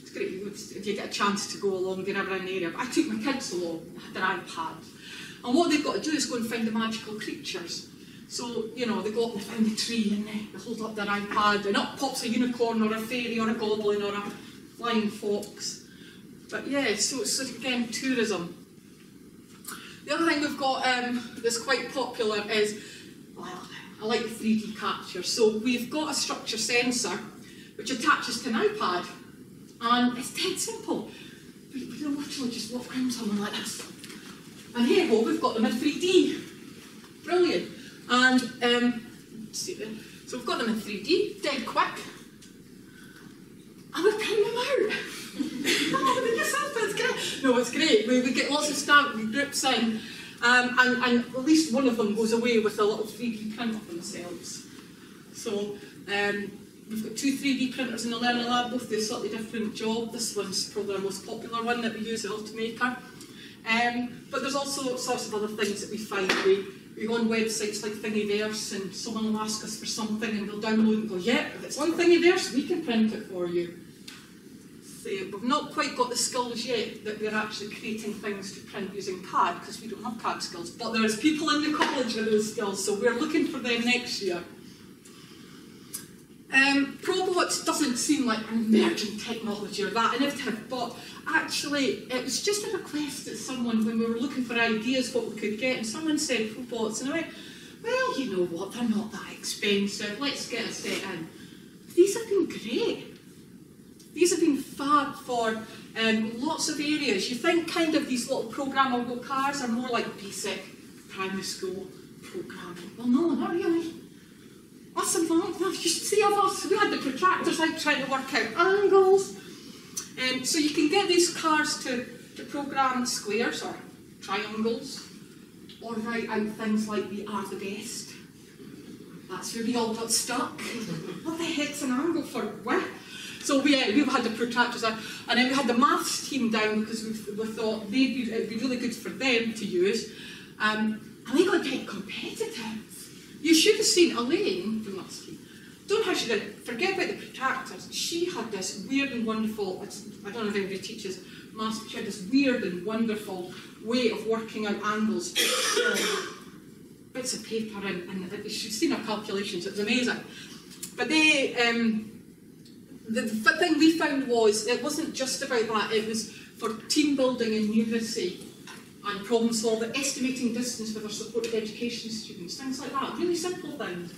It's great if you get a chance to go along, the area. But I took my kids along, their iPad. And what they've got to do is go and find the magical creatures. So, you know, they go up and find the tree and they, hold up their iPad and up pops a unicorn or a fairy or a goblin or a flying fox. But yeah, so it's again tourism. The other thing we've got um, that's quite popular is, well, I like the 3D capture. So we've got a structure sensor which attaches to an iPad, and it's dead simple. We, can literally just walk around someone like this. And here we go, we've got them in 3D. Brilliant. And um, see. So we've got them in 3D, dead quick. And we're printing them out. oh, look at yourself, great. No, it's great. We, we get lots of staff groups in, um, and, and at least one of them goes away with a little 3D print of themselves. So um, we've got two 3D printers in the Learning Lab, both do a slightly different job. This one's probably our most popular one that we use, the Ultimaker. Um, but there's also sorts of other things that we find. We, we go on websites like Thingiverse and someone will ask us for something and we'll download and go, yeah, if it's on Thingiverse, we can print it for you. Say, we've not quite got the skills yet that we're actually creating things to print using CAD, because we don't have CAD skills, but there's people in the college with those skills, so we're looking for them next year. Um, Probots doesn't seem like an emerging technology or that innovative, but actually it was just a request that someone, when we were looking for ideas what we could get, and someone said Probots, and I went, well, you know what, they're not that expensive, let's get a set in. These have been great. These have been fab for um, lots of areas. You think kind of these little programmable cars are more like basic primary school programming. Well, no, not really. That's advanced. You should see of us. We had the protractors out trying to work out angles. Um, so you can get these cars to, to program squares or triangles or write out things like we are the best. That's where we all got stuck. what the heck's an angle for what? So we, uh, we've had the protractors out, and then we had the maths team down because we, we thought they'd be, it'd be really good for them to use. Um, and they got getting competitive. You should have seen Elaine, the maths team. Don't know how she did it. Forget about the protractors. She had this weird and wonderful, I don't know if anybody teaches maths, but she had this weird and wonderful way of working out angles. bits of paper and, and it- she'd seen her calculations, it was amazing. But they, um, the, the thing we found was it wasn't just about that, it was for team building and numeracy and problem solving, estimating distance with our supported education students, things like that, really simple things.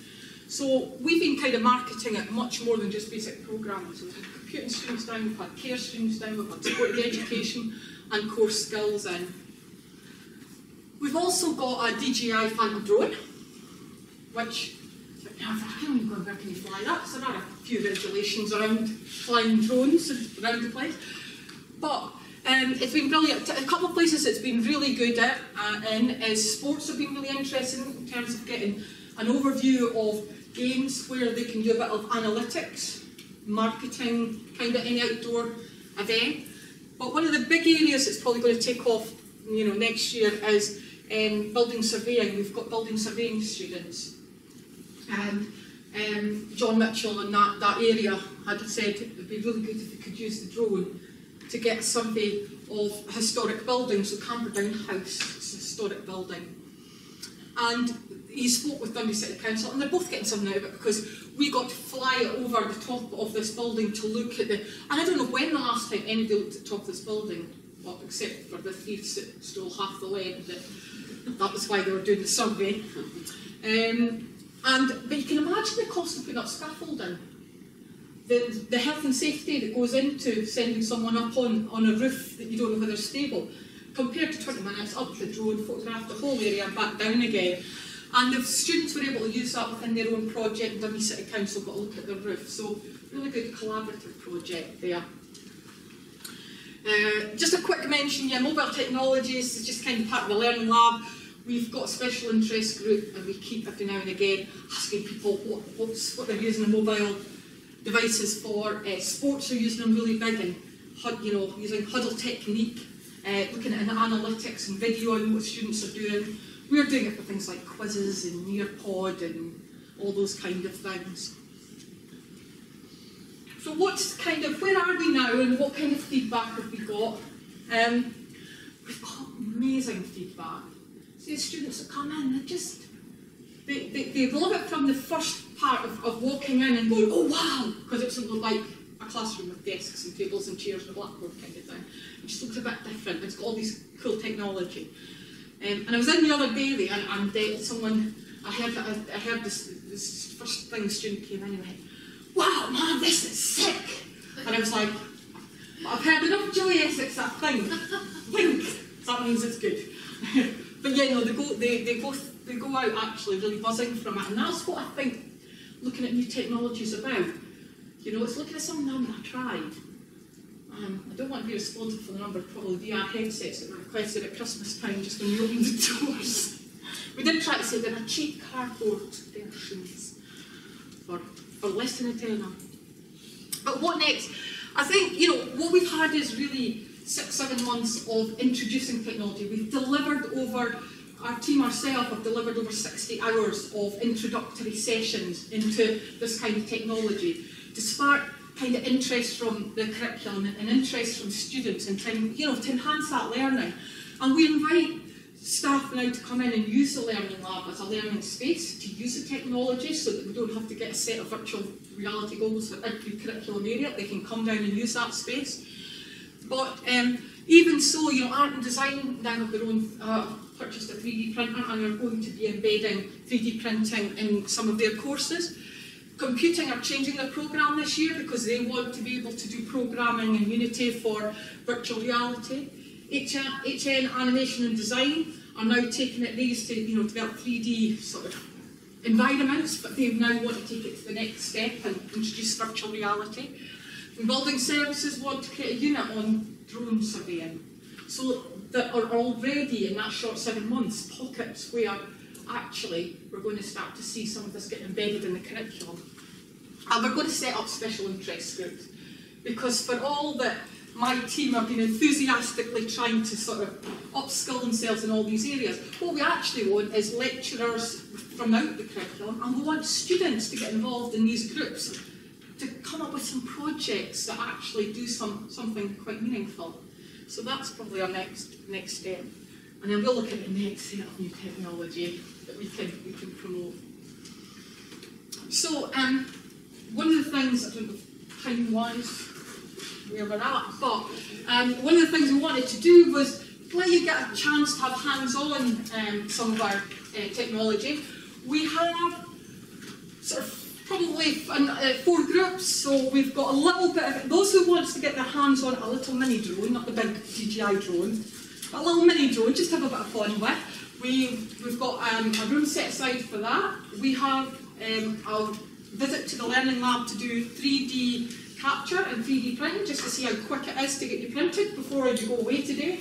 So we've been kind of marketing it much more than just basic programming. We've had computing students down, we've had care students down, we've had supported education and core skills in. We've also got a DJI Phantom drone, which I can't even go where can you fly that? So there are a few regulations around flying drones around the place. But um, it's been brilliant. A couple of places it's been really good at uh, in is sports have been really interesting in terms of getting an overview of games where they can do a bit of analytics, marketing, kind of any outdoor event. But one of the big areas that's probably going to take off, you know, next year is um, building surveying. We've got building surveying students, and um, John Mitchell in that, that area had said it would be really good if we could use the drone to get survey of historic buildings. So Camperdown House is a historic building. And he spoke with Dundee City Council, and they're both getting something out of it because we got to fly over the top of this building to look at the. And I don't know when the last time anybody looked at the top of this building, well, except for the thieves that stole half the land. That, that was why they were doing the survey. Um, and but you can imagine the cost of putting up scaffolding. The, the health and safety that goes into sending someone up on, on a roof that you don't know whether stable, compared to 20 minutes up the drone, photograph the whole area back down again. And the students were able to use that within their own project, Dundee City Council got a look at the roof. So really good collaborative project there. Uh, just a quick mention, yeah, mobile technologies is just kind of part of the learning lab. We've got a special interest group and we keep every now and again asking people what, what's, what they're using the mobile devices for. Uh, sports are using them really big and you know, using Hudl Technique, uh, looking at an analytics and video on what students are doing. We're doing it for things like quizzes and Nearpod and all those kind of things. So what's kind of, where are we now and what kind of feedback have we got? Um, we've got amazing feedback. See students that come in, they just, they, they, they love it from the first part of, of walking in and going, oh wow, because it's of like a classroom with desks and tables and chairs and a blackboard kind of thing. It just looks a bit different, it's got all these cool technology. Um, and I was in the other day and, and uh, someone, I heard, I, I heard this, this first thing the student came in and went, wow, man, this is sick. And I was like, I've heard enough Joey Essex that thing. Wink. That means it's good. but yeah, no, they go, they, they go, they go out actually really buzzing from it, and that's what I think looking at new technologies about. You know, it's looking at something I haven't tried. Um, I don't want to be responsible for the number of probably VR headsets that were requested at Christmas time just when you opened the doors. We did try to say there are cheap cardboard versions for, for less than a tenner. But what next? I think, you know, what we've had is really six, seven months of introducing technology. We've delivered over, our team ourselves have delivered over 60 hours of introductory sessions into this kind of technology to spark kind of interest from the curriculum and interest from students and to, you know, to enhance that learning. And we invite staff now to come in and use the Learning Lab as a learning space, to use the technology so that we don't have to get a set of virtual reality goals for every curriculum area. They can come down and use that space. But um, even so, you know, art and design now have their own, uh, purchased a 3D printer and are going to be embedding 3D printing in some of their courses. Computing are changing their programme this year because they want to be able to do programming in Unity for virtual reality. HN, Animation and Design are now taking it these to you know develop 3D sort of environments, but they now want to take it to the next step and introduce virtual reality. Building services want to create a unit on drone surveying. So that are already in that short seven months pockets where actually we're going to start to see some of this get embedded in the curriculum. And we're going to set up special interest groups because for all that my team have been enthusiastically trying to sort of upskill themselves in all these areas, what we actually want is lecturers from out the curriculum and we want students to get involved in these groups to come up with some projects that actually do some, something quite meaningful. So that's probably our next next step. And then we'll look at the next set of new technology that we can we can promote. So um, one of the things I don't know time wise where we're at, but um, one of the things we wanted to do was let you get a chance to have hands-on um, some of our uh, technology. We have sort of probably uh, four groups, so we've got a little bit of those who wants to get their hands on a little mini drone, not the big DJI drone, a little mini drone, just have a bit of fun with. We, we've got um, a room set aside for that. We have um, a visit to the Learning Lab to do 3D capture and 3D printing, just to see how quick it is to get you printed before you go away today.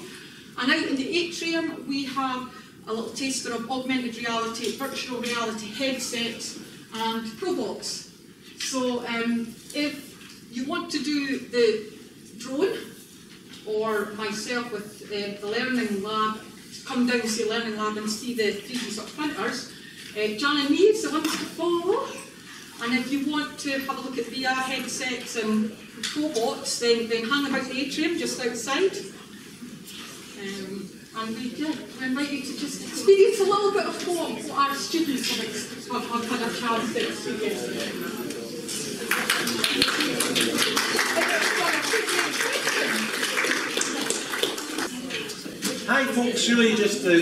And out in the atrium, we have a little taster of augmented reality, virtual reality headsets, and ProBox. So um, if you want to do the drone, or myself with uh, the Learning Lab, come down and see the Learning Lab and see the 3D sort of printers, uh, John and me is the ones to follow. And if you want to have a look at VR headsets and robots, then, then hang about the atrium just outside. Um, and we, yeah, we invite you to just experience a little bit of what, what our students have, ex- have, have had a chance to experience. Hi folks, really just the,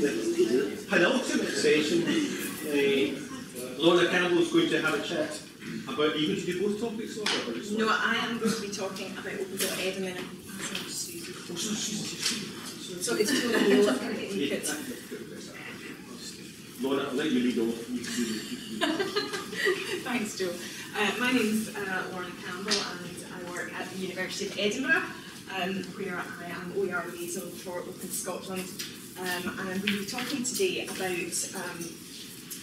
the penultimate session. Uh, Lorna is going to have a chat about, are you going to do both topics, Lorna? or? No, I am going to be talking about Open Dot Ed and then I'm passing to Susie. So it's two of you looking at you Yeah. could- I'll let you lead off. You can do the- Thanks, Joe. Uh, my name's uh, Lorna Campbell and I work at the University of Edinburgh, um, where I am OER liaison for Open Scotland. Um, and I'm going to be talking today about um,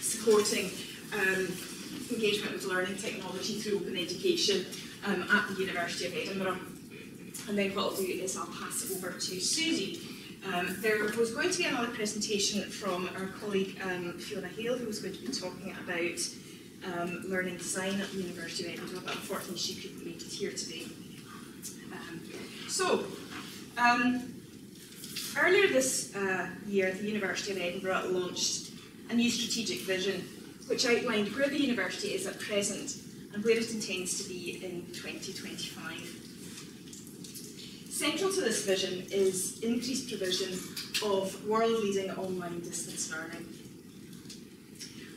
supporting um, engagement with learning technology through open education um, at the University of Edinburgh. And then what I'll do is I'll pass it over to Susie. Um, there was going to be another presentation from our colleague um, Fiona Hale, who was going to be talking about um, learning design at the University of Edinburgh, but unfortunately she couldn't make it here today. Um, so, um, earlier this uh, year, the University of Edinburgh launched a new strategic vision which outlined where the university is at present and where it intends to be in 2025. Central to this vision is increased provision of world-leading online distance learning.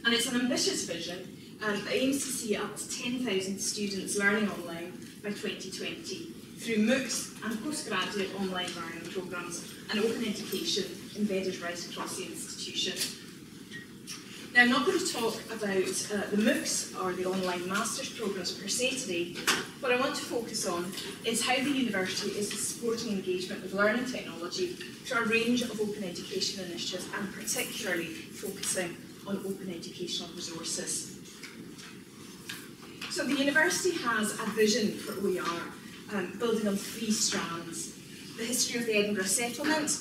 And it's an ambitious vision that aims to see up to 10,000 students learning online by 2020 through MOOCs and postgraduate online learning programmes and open education embedded right across the institution. Now, I'm not going to talk about uh, the MOOCs or the online master's programmes per se today. What I want to focus on is how the university is supporting engagement with learning technology through a range of open education initiatives and particularly focusing on open educational resources. So the university has a vision for OER, um, building on three strands. The history of the Edinburgh settlement,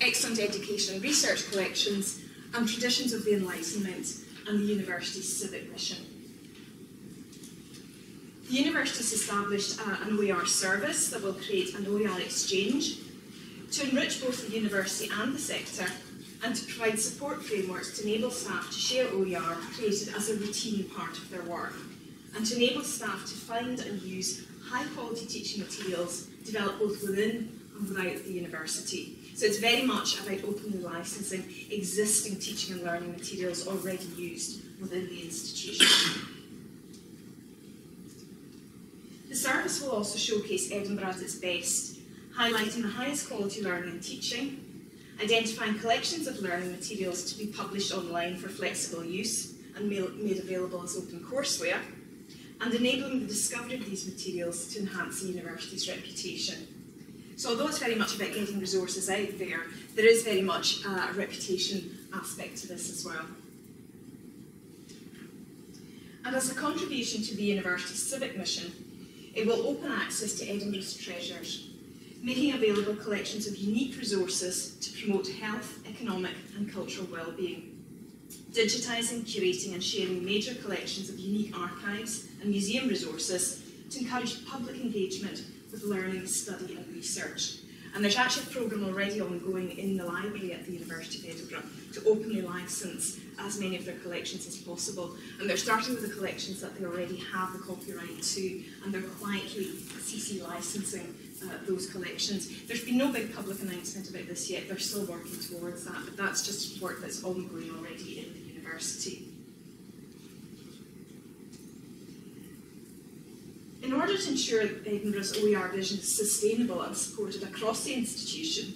excellent education and research collections, and traditions of the Enlightenment and the university's civic mission. The university has established uh, an OER service that will create an OER exchange to enrich both the university and the sector and to provide support frameworks to enable staff to share OER created as a routine part of their work and to enable staff to find and use high quality teaching materials developed both within and without the university. So it's very much about openly licensing existing teaching and learning materials already used within the institution. The service will also showcase Edinburgh at its best, highlighting the highest quality learning and teaching, identifying collections of learning materials to be published online for flexible use and made available as open courseware, and enabling the discovery of these materials to enhance the university's reputation. So although it's very much about getting resources out there, there is very much a reputation aspect to this as well. And as a contribution to the university's civic mission, it will open access to Edinburgh's treasures, making available collections of unique resources to promote health, economic and cultural well-being. Digitising, curating and sharing major collections of unique archives and museum resources to encourage public engagement with learning, study and research. And there's actually a programme already ongoing in the library at the University of Edinburgh to openly licence as many of their collections as possible. And they're starting with the collections that they already have the copyright to, and they're quietly CC licensing uh, those collections. There's been no big public announcement about this yet, they're still working towards that, but that's just work that's ongoing already in the university. In order to ensure that Edinburgh's OER vision is sustainable and supported across the institution,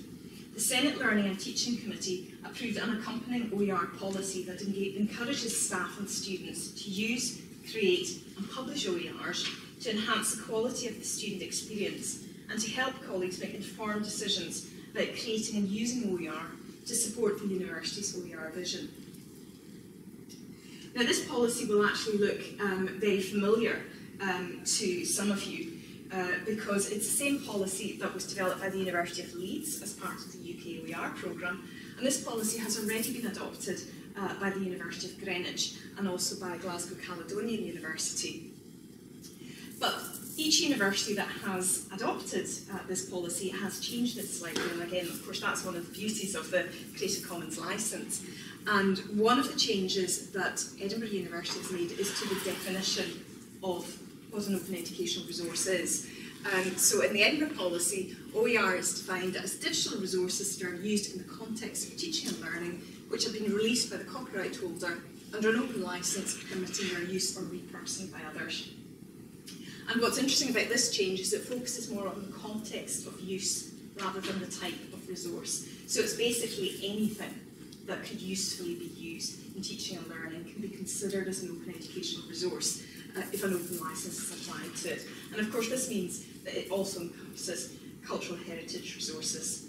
the Senate Learning and Teaching Committee approved an accompanying OER policy that encourages staff and students to use, create and publish OERs to enhance the quality of the student experience and to help colleagues make informed decisions about creating and using OER to support the university's OER vision. Now this policy will actually look um, very familiar um, to some of you uh, because it's the same policy that was developed by the University of Leeds as part of the UK OER programme. And this policy has already been adopted uh, by the University of Greenwich and also by Glasgow Caledonian University. But each university that has adopted uh, this policy has changed it slightly. And again of course that's one of the beauties of the Creative Commons licence and one of the changes that Edinburgh University has made is to the definition of what an open educational resource is. Um, so in the Edinburgh policy, OER is defined as digital resources that are used in the context of teaching and learning, which have been released by the copyright holder under an open licence permitting their use or repurposing by others. And what's interesting about this change is it focuses more on the context of use rather than the type of resource. So it's basically anything that could usefully be used in teaching and learning can be considered as an open educational resource uh, if an open licence is applied to it. And of course this means that it also encompasses cultural heritage resources.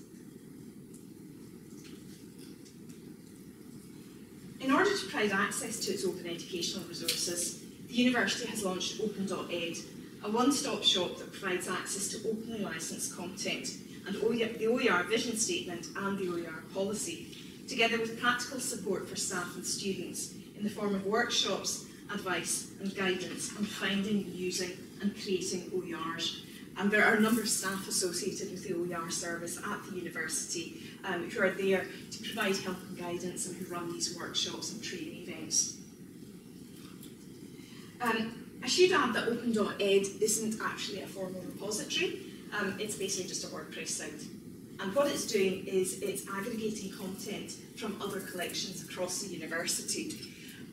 In order to provide access to its open educational resources, the university has launched Open.ed, a one-stop shop that provides access to openly licensed content and the OER vision statement and the OER policy, together with practical support for staff and students in the form of workshops, advice and guidance on finding, using and creating OERs. And there are a number of staff associated with the OER service at the university um, who are there to provide help and guidance and who run these workshops and training events. Um, I should add that Open.ed isn't actually a formal repository, um, it's basically just a WordPress site. And what it's doing is it's aggregating content from other collections across the university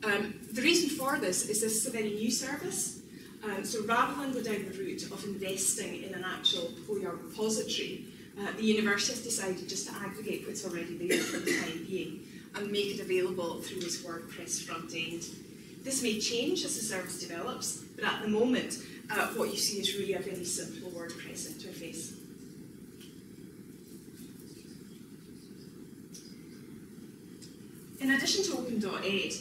um, the reason for this is this is a very new service. Um, so rather than go down the route of investing in an actual OER repository, uh, the university has decided just to aggregate what's already there for the time being and make it available through this WordPress front end. This may change as the service develops, but at the moment, uh, what you see is really a very simple WordPress interface. In addition to Open.ed,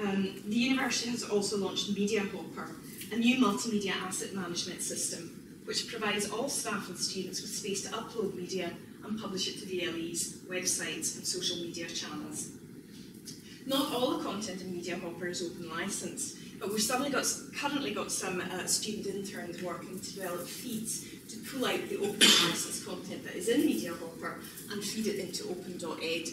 um, the university has also launched Media Hopper, a new multimedia asset management system, which provides all staff and students with space to upload media and publish it to the LE's websites and social media channels. Not all the content in Media Hopper is open licence, but we've suddenly got currently got some uh, student interns working to develop feeds to pull out the open license content that is in Media Hopper and feed it into open.ed.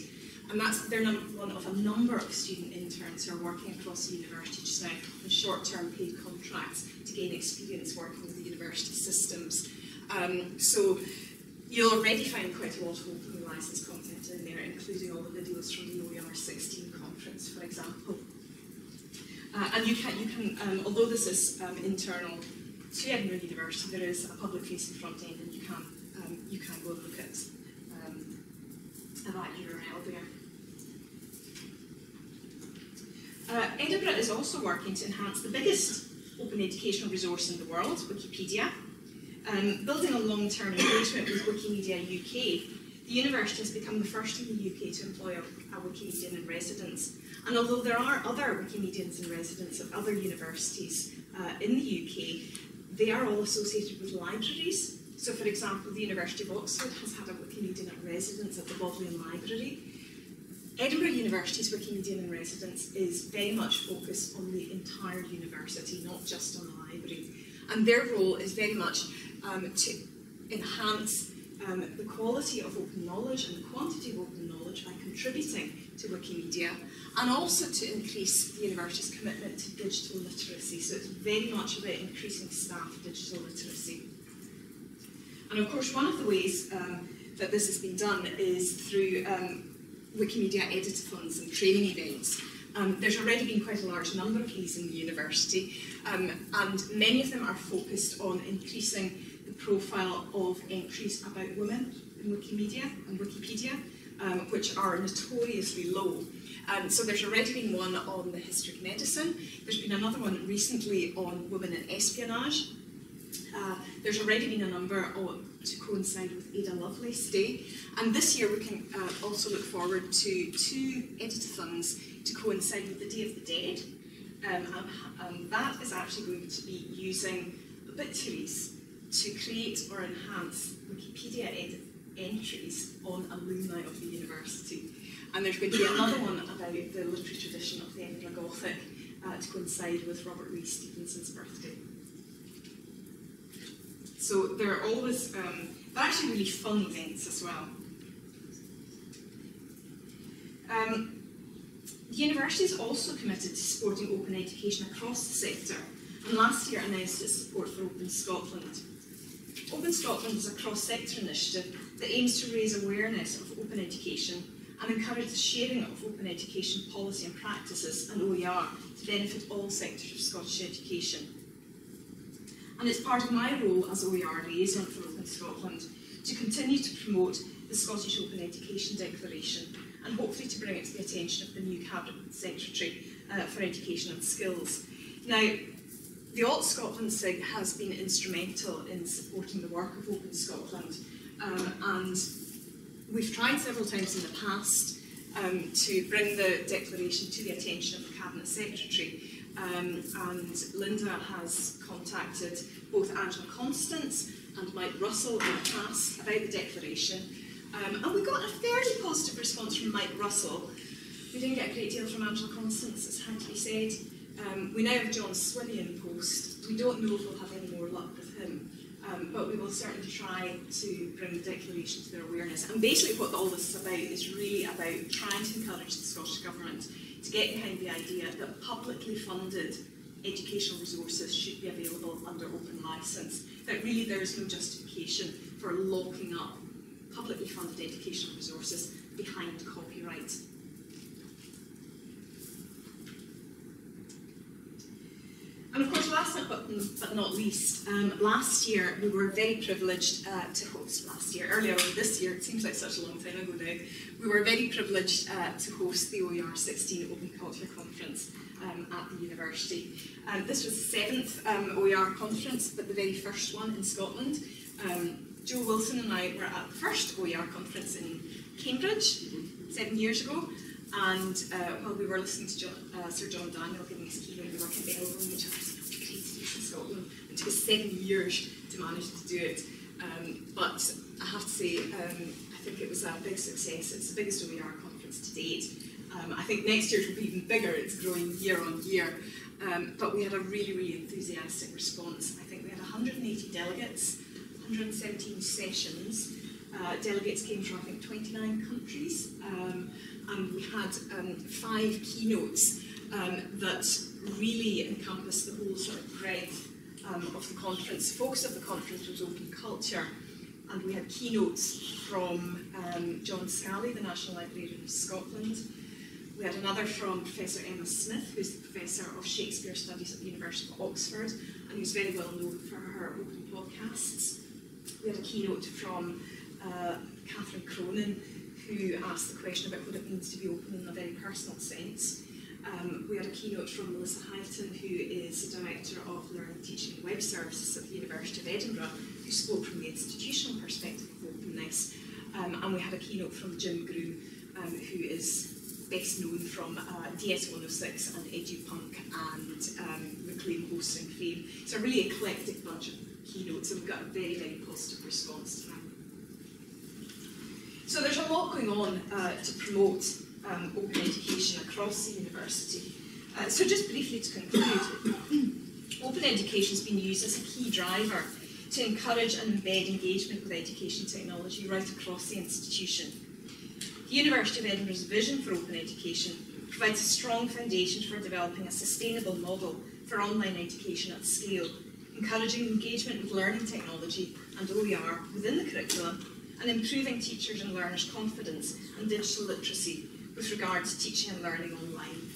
And that's they're one of a number of student interns who are working across the university just now on short-term paid contracts to gain experience working with the university systems. Um, so you'll already find quite a lot of open licensed content in there, including all the videos from the OER 16 conference, for example. Uh, and you can, you can um, although this is um, internal to Edinburgh University, there is a public-facing front end, and you can um, you can go and look at um, at that there. Uh, Edinburgh is also working to enhance the biggest open educational resource in the world, Wikipedia. Um, building on long-term engagement with Wikimedia UK, the university has become the first in the UK to employ a, a Wikimedian in residence. And although there are other Wikimedians in residence at other universities uh, in the UK, they are all associated with libraries. So, for example, the University of Oxford has had a Wikimedian in residence at the Bodleian Library. Edinburgh University's Wikimedian in residence is very much focused on the entire university, not just on the library. And their role is very much um, to enhance um, the quality of open knowledge and the quantity of open knowledge by contributing to Wikimedia and also to increase the university's commitment to digital literacy. So it's very much about increasing staff digital literacy. And of course, one of the ways um, that this has been done is through um, Wikimedia editathons and training events. Um, there's already been quite a large number of these in the university, um, and many of them are focused on increasing the profile of entries about women in Wikimedia and Wikipedia, um, which are notoriously low. Um, so there's already been one on the history of medicine. There's been another one recently on women in espionage. Uh, there's already been a number to coincide with Ada Lovelace Day. And this year we can uh, also look forward to two editathons to coincide with the Day of the Dead. Um, and, that is actually going to be using obituaries to create or enhance Wikipedia entries on alumni of the university. And there's going to be another one about the literary tradition of the Edinburgh Gothic uh, to coincide with Robert Louis Stevenson's birthday. So they're always, um, they're actually really fun events as well. Um, the university is also committed to supporting open education across the sector, and last year announced its support for Open Scotland. Open Scotland is a cross-sector initiative that aims to raise awareness of open education and encourage the sharing of open education policy and practices and OER to benefit all sectors of Scottish education. And it's part of my role as OER liaison for Open Scotland to continue to promote the Scottish Open Education Declaration and hopefully to bring it to the attention of the new Cabinet Secretary uh, for Education and Skills. Now, the Alt Scotland SIG has been instrumental in supporting the work of Open Scotland um, and we've tried several times in the past um, to bring the declaration to the attention of the Cabinet Secretary um, and Linda has contacted both Angela Constance and Mike Russell in the past about the declaration um, and we got a fairly positive response from Mike Russell. We didn't get a great deal from Angela Constance, as had to be said. Um, we now have John Swinney in post. We don't know if we'll have any more luck with him, um, but we will certainly try to bring the declaration to their awareness. And basically what all this is about is really about trying to encourage the Scottish Government to get behind the idea that publicly funded educational resources should be available under open licence. That really there is no justification for locking up publicly funded educational resources behind copyright. And of course, last but, not least, um, last year we were very privileged uh, to host, last year, earlier on this year, it seems like such a long time ago now, we were very privileged uh, to host the OER 16 Open Culture Conference um, at the university. Um, this was the seventh um, OER conference, but the very first one in Scotland. Um, Joe Wilson and I were at the first OER conference in Cambridge seven years ago, and uh, while we were listening to John, uh, Sir John Daniel giving his keynote, we were kind of elbowing each other, saying, "It'd be great to do this in Scotland." It took us seven years to manage to do it, um, but I have to say, um, I think it was a big success. It's the biggest OER conference to date, Um, I think next year's will be even bigger, it's growing year on year. Um, but we had a really, really enthusiastic response. I think we had 180 delegates, 117 sessions. Uh, delegates came from, I think, 29 countries. Um, and we had um, five keynotes that really encompassed the whole sort of breadth um, of the conference. The focus of the conference was open culture, and we had keynotes from um, John Scally, the National Librarian of Scotland. We had another from Professor Emma Smith, who's the Professor of Shakespeare Studies at the University of Oxford, and who's very well known for her open podcasts. We had a keynote from uh, Catherine Cronin, who asked the question about what it means to be open in a very personal sense. Um, we had a keynote from Melissa Highton, who is the Director of Learning, Teaching and Web Services at the University of Edinburgh, who spoke from the institutional perspective of openness. Um, and we had a keynote from Jim Groom, um, who is best known from uh, DS106 and EduPunk and um, Reclaim Hosting fame. It's a really eclectic bunch of keynotes and we've got a very, very positive response to them. So there's a lot going on uh, to promote um, open education across the university. Uh, so just briefly to conclude, open education has been used as a key driver to encourage and embed engagement with education technology right across the institution. The University of Edinburgh's vision for open education provides a strong foundation for developing a sustainable model for online education at scale, encouraging engagement with learning technology and OER within the curriculum, and improving teachers' and learners' confidence and digital literacy with regard to teaching and learning online.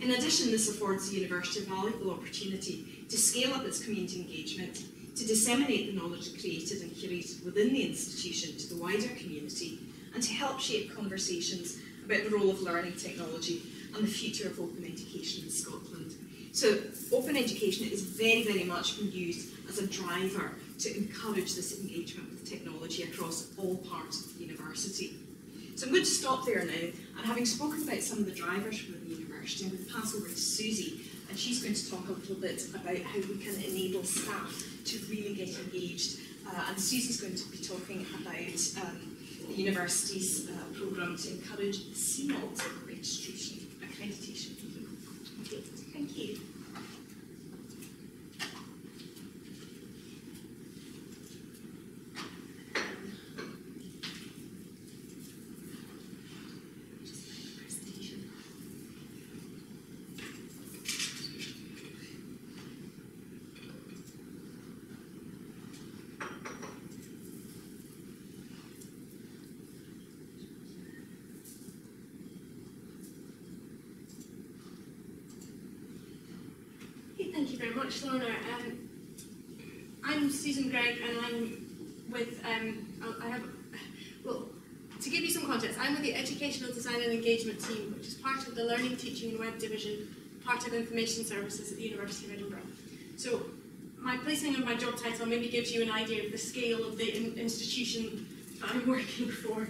In addition, this affords the university a valuable opportunity to scale up its community engagement, to disseminate the knowledge created and curated within the institution to the wider community, and to help shape conversations about the role of learning technology and the future of open education in Scotland. So open education is very, very much being used as a driver to encourage this engagement with technology across all parts of the university. So I'm going to stop there now, and having spoken about some of the drivers from the university, I'm going to pass over to Susie, and she's going to talk a little bit about how we can enable staff to really get engaged. Uh, and Susie's going to be talking about um, the university's uh, programme to encourage CMALT registration, accreditation. Okay, thank you. Okay, thank you very much. Um, I'm Susan Greig, and I'm with, um, I I have, well, to give you some context, I'm with the Educational Design and Engagement team, which is part of the Learning, Teaching and Web Division, part of Information Services at the University of Edinburgh. So my placing of my job title maybe gives you an idea of the scale of the in institution that I'm working for.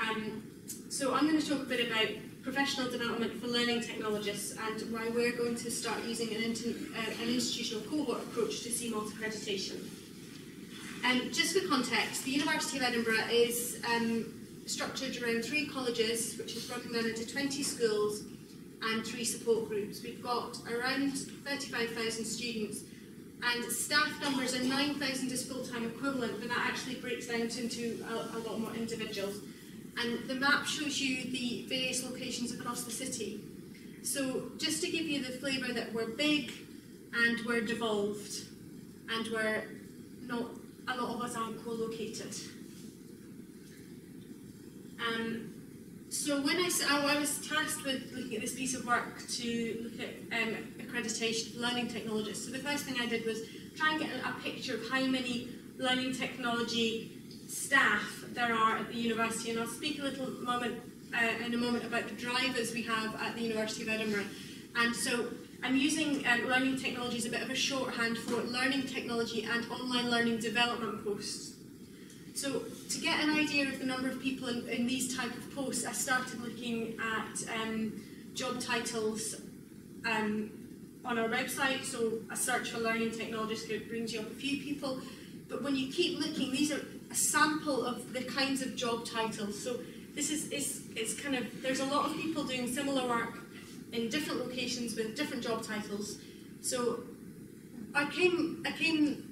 Um, so I'm going to talk a bit about professional development for learning technologists and why we're going to start using an, uh, an institutional cohort approach to CMALT accreditation. Um, just for context, the University of Edinburgh is um, structured around three colleges, which is broken down into 20 schools and three support groups. We've got around 35,000 students and staff numbers are 9,000 as full-time equivalent, but that actually breaks down into a, a lot more individuals. And the map shows you the various locations across the city. So just to give you the flavour that we're big and we're devolved and we're not, a lot of us aren't co-located. Um, so when I, oh, I was tasked with looking at this piece of work to look at um, accreditation learning technologists. So the first thing I did was try and get a picture of how many learning technology staff there are at the university, and I'll speak a little moment uh, in a moment about the drivers we have at the University of Edinburgh. And so I'm using um, learning technology as a bit of a shorthand for learning technology and online learning development posts. So to get an idea of the number of people in, in these type of posts, I started looking at um, job titles um, on our website. So a search for learning technologist brings you up a few people. But when you keep looking, these are a sample of the kinds of job titles. So this is, is it's kind of, there's a lot of people doing similar work in different locations with different job titles. So I came, I came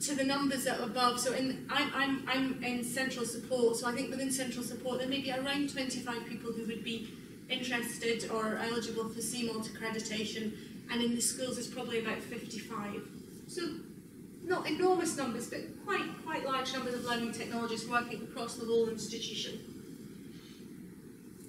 to the numbers that are above. So in, I'm, I'm, I'm in central support. So I think within central support there may be around 25 people who would be interested or eligible for CMALT accreditation. And in the schools there's probably about 55. So not enormous numbers, but quite quite large numbers of learning technologists working across the whole institution.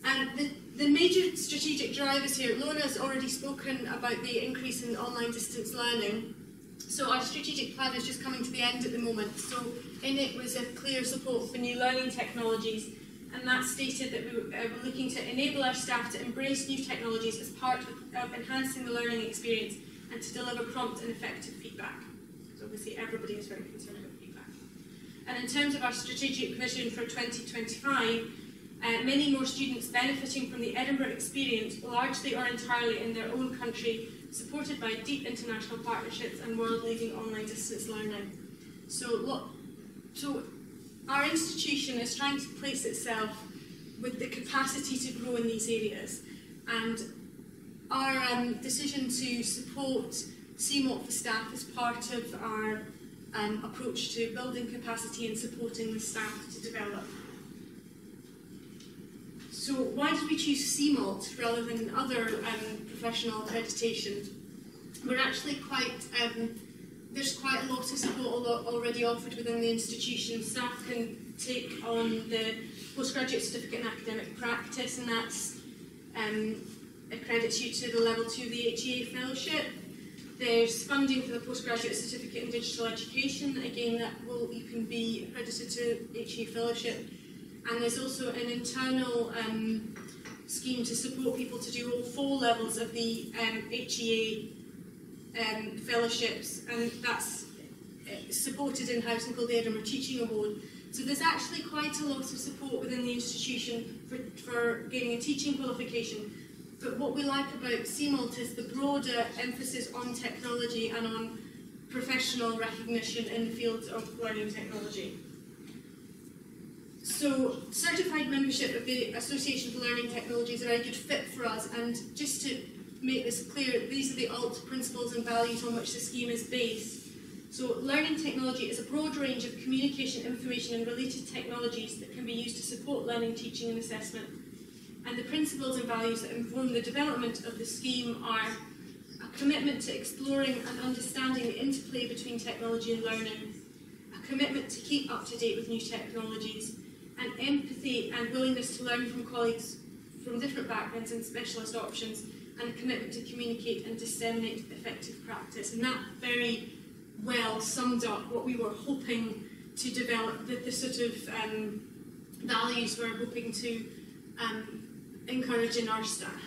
And the, the major strategic drivers here, Lorna has already spoken about the increase in online distance learning. So our strategic plan is just coming to the end at the moment. So in it was a clear support for new learning technologies, and that stated that we were, uh, were looking to enable our staff to embrace new technologies as part of enhancing the learning experience and to deliver prompt and effective feedback. Obviously everybody is very concerned about feedback. And in terms of our strategic vision for 2025, uh, many more students benefiting from the Edinburgh experience, largely or entirely in their own country, supported by deep international partnerships and world-leading online distance learning. So, so our institution is trying to place itself with the capacity to grow in these areas, and our um, decision to support CMALT for staff is part of our um, approach to building capacity and supporting the staff to develop. So why did we choose CMALT rather than other um, professional accreditation? We're actually quite, um, there's quite a lot of support already offered within the institution. Staff can take on the postgraduate certificate in academic practice and that's um, accredits you to the level two of the HEA fellowship. There's funding for the postgraduate certificate in digital education. Again, that will you can be accredited to HEA fellowship. And there's also an internal um, scheme to support people to do all four levels of the um, HEA um, fellowships, and that's uh, supported in-house and called the Edinburgh Teaching Award. So there's actually quite a lot of support within the institution for, for gaining a teaching qualification. But what we like about CMALT is the broader emphasis on technology and on professional recognition in the field of learning technology. So, certified membership of the Association for Learning Technology is a very good fit for us. And just to make this clear, these are the ALT principles and values on which the scheme is based. So, learning technology is a broad range of communication, information, and related technologies that can be used to support learning, teaching, and assessment. And the principles and values that inform the development of the scheme are a commitment to exploring and understanding the interplay between technology and learning, a commitment to keep up to date with new technologies, and empathy and willingness to learn from colleagues from different backgrounds and specialist options, and a commitment to communicate and disseminate effective practice. And that very well summed up what we were hoping to develop, the, the sort of um, values we're hoping to um, encourage in our staff.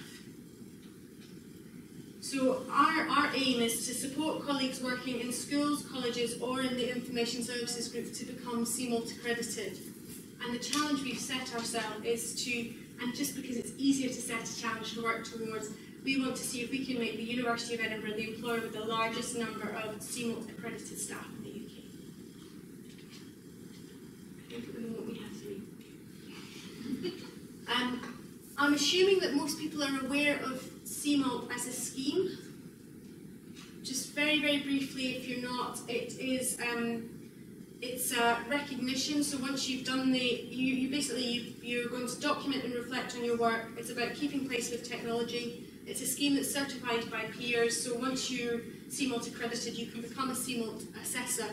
So our, our aim is to support colleagues working in schools, colleges or in the information services group to become CMALT accredited. And the challenge we've set ourselves is to, and just because it's easier to set a challenge to work towards, we want to see if we can make the University of Edinburgh the employer with the largest number of CMALT accredited staff in the UK. I think at the moment we have three. um, I'm assuming that most people are aware of CMALT as a scheme. Just very, very briefly, if you're not, it is um, it's a recognition. So once you've done the, you, you basically you, you're going to document and reflect on your work. It's about keeping pace with technology. It's a scheme that's certified by peers. So once you're CMALT accredited, you can become a CMALT assessor.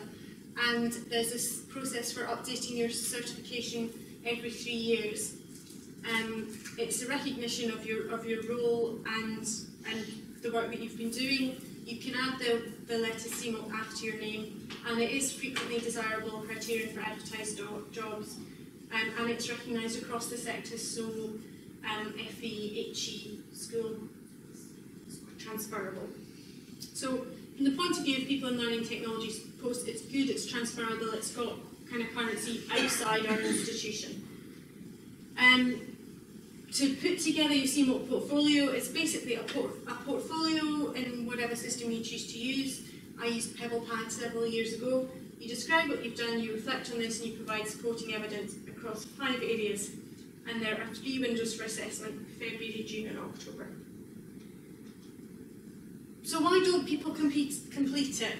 And there's this process for updating your certification every three years. Um, it's a recognition of your of your role and and the work that you've been doing. You can add the, the letter CMALT after your name, and it is frequently desirable criterion for advertised jobs, um, and it's recognised across the sector. So, um, FE, HE, school, transferable. So, from the point of view of people in learning technologies post, it's good, it's transferable, it's got kind of currency outside our institution. Um, to put together your CMALT portfolio, it's basically a, por- a portfolio in whatever system you choose to use. I used PebblePad several years ago. You describe what you've done, you reflect on this, and you provide supporting evidence across five areas. And there are three windows for assessment February, June, and October. So, why don't people complete, complete it?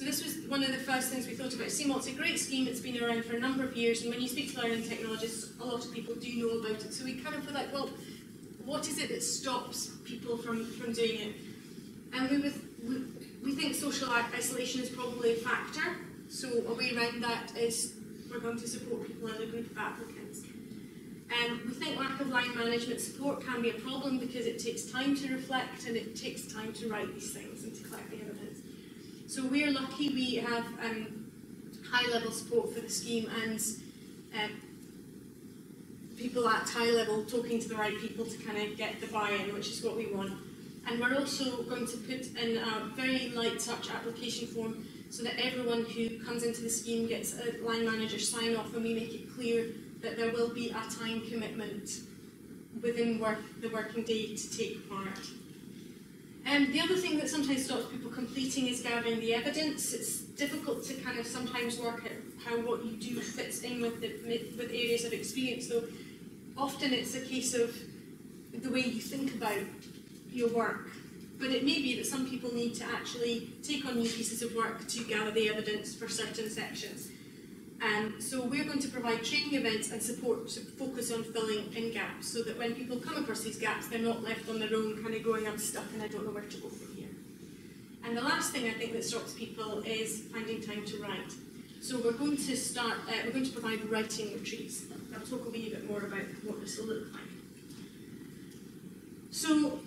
So, this was one of the first things we thought about. CMALT's a great scheme, it's been around for a number of years, and when you speak to learning technologists, a lot of people do know about it. So, we kind of were like, well, what is it that stops people from, from doing it? And we, with, we, we think social isolation is probably a factor. So a way around that is we're going to support people in a group of applicants. Um, we think lack of line management support can be a problem because it takes time to reflect and it takes time to write these things and to collect the evidence. So we're lucky we have um, high level support for the scheme and um, people at high level talking to the right people to kind of get the buy-in, which is what we want. And we're also going to put in a very light touch application form so that everyone who comes into the scheme gets a line manager sign off and we make it clear that there will be a time commitment within work, the working day to take part. Um, the other thing that sometimes stops people completing is gathering the evidence. It's difficult to kind of sometimes work out how what you do fits in with the with areas of experience. Though often it's a case of the way you think about your work. But it may be that some people need to actually take on new pieces of work to gather the evidence for certain sections. Um, so we're going to provide training events and support to focus on filling in gaps so that when people come across these gaps, they're not left on their own kind of going, I'm stuck and I don't know where to go from here. And the last thing I think that stops people is finding time to write. So we're going to start, uh, we're going to provide writing retreats. I'll talk a wee bit more about what this will look like. So,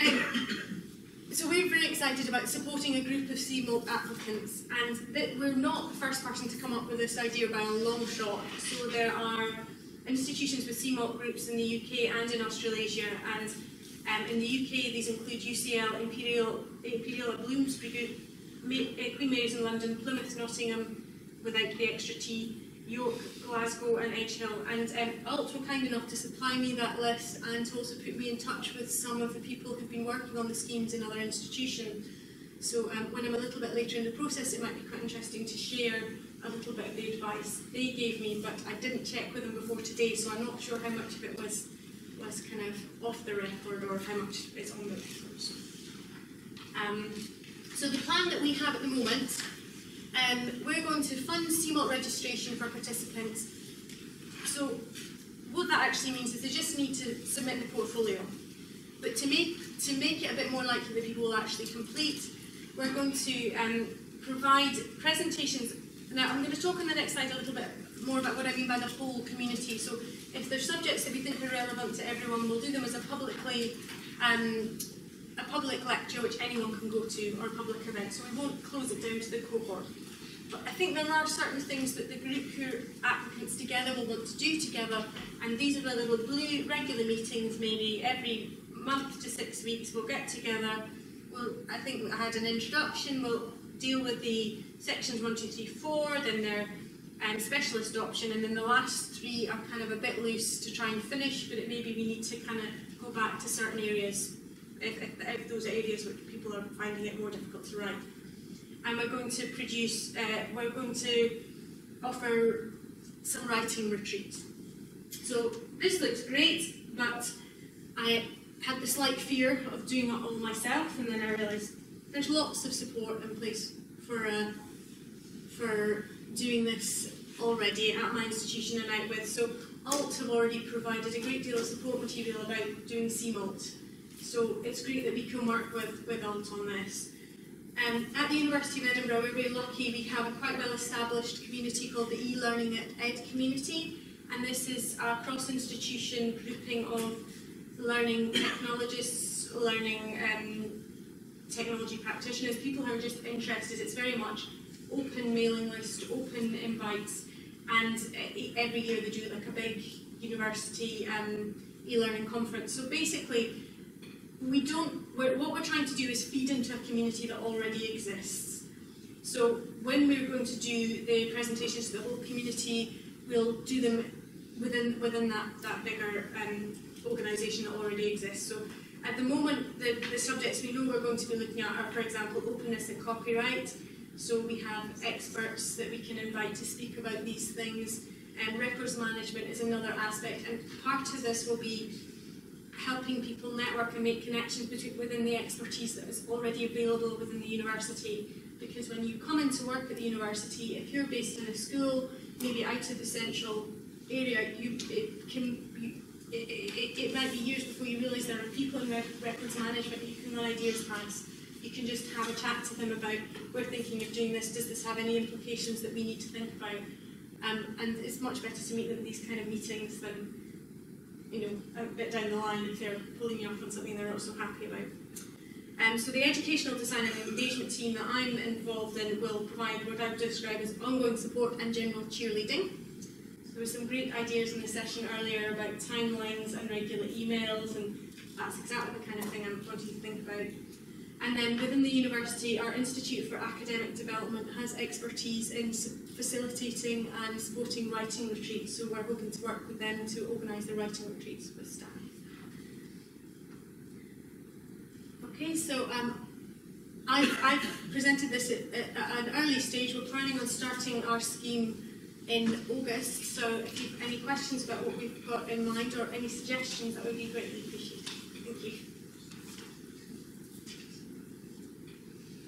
um, so we're very excited about supporting a group of CMALT applicants, and that we're not the first person to come up with this idea by a long shot. So there are institutions with CMALT groups in the UK and in Australasia, and um, in the UK these include UCL, Imperial, Imperial at Bloomsbury, uh, Queen Mary's in London, Plymouth, Nottingham, without the extra T, York, Glasgow and Edge Hill. And um, Alt were kind enough to supply me that list and to also put me in touch with some of the people who've been working on the schemes in other institutions. So um, when I'm a little bit later in the process, it might be quite interesting to share a little bit of the advice they gave me, but I didn't check with them before today, so I'm not sure how much of it was was kind of off the record or how much is on the record. Um, so the plan that we have at the moment um, we're going to fund CMALT registration for participants. So what that actually means is they just need to submit the portfolio. But to make to make it a bit more likely that people will actually complete, we're going to um, provide presentations. Now I'm going to talk on the next slide a little bit more about what I mean by the whole community. So if there's subjects that we think are relevant to everyone, we'll do them as a publicly um, a public lecture which anyone can go to or a public event, so we won't close it down to the cohort. But I think there are certain things that the group who are applicants together will want to do together, and these are the little blue regular meetings, maybe every month to six weeks. We'll get together. We'll, I think I had an introduction. We'll deal with the sections one, two, three, four, then their um, specialist option, and then the last three are kind of a bit loose to try and finish. But it maybe we need to kind of go back to certain areas if, if, if those are areas which people are finding it more difficult to write. And we're going to produce, uh, we're going to offer some writing retreats. So this looks great, but I had the slight fear of doing it all myself, and then I realised there's lots of support in place for uh, for doing this already at my institution and out with. So ALT have already provided a great deal of support material about doing CMALT. So it's great that we can work with, with ALT on this. Um, at the University of Edinburgh, we're very lucky. We have a quite well established community called the e-learning at Ed community, and this is a cross-institution grouping of learning technologists, learning um, technology practitioners, people who are just interested. It's very much open mailing list, open invites, and uh, every year they do like a big university um, e-learning conference. So basically, we don't, we're, what we're trying to do is feed into a community that already exists. So when we're going to do the presentations to the whole community, we'll do them within within that, that bigger um, organisation that already exists. So at the moment, the, the subjects we know we're going to be looking at are, for example, openness and copyright. So we have experts that we can invite to speak about these things. And records management is another aspect. And part of this will be helping people network and make connections within the expertise that is already available within the university. Because when you come into work at the university, if you're based in a school, maybe out of the central area, you, it can be, it, it, it might be years before you realise there are people in rec- records management you can run ideas past. You can just have a chat to them about, we're thinking of doing this, does this have any implications that we need to think about? Um, and it's much better to meet them at these kind of meetings than, you know, a bit down the line if they're pulling you up on something they're not so happy about. Um, so the educational design and engagement team that I'm involved in will provide what I would describe as ongoing support and general cheerleading. So there were some great ideas in the session earlier about timelines and regular emails, and that's exactly the kind of thing I'm wanting to think about. And then within the university, our Institute for Academic Development has expertise in facilitating and supporting writing retreats, so we're hoping to work with them to organise the writing retreats with staff. Okay, so um, I've, I've presented this at, at an early stage. We're planning on starting our scheme in August, so if you've any questions about what we've got in mind or any suggestions, that would be greatly appreciated. Thank you.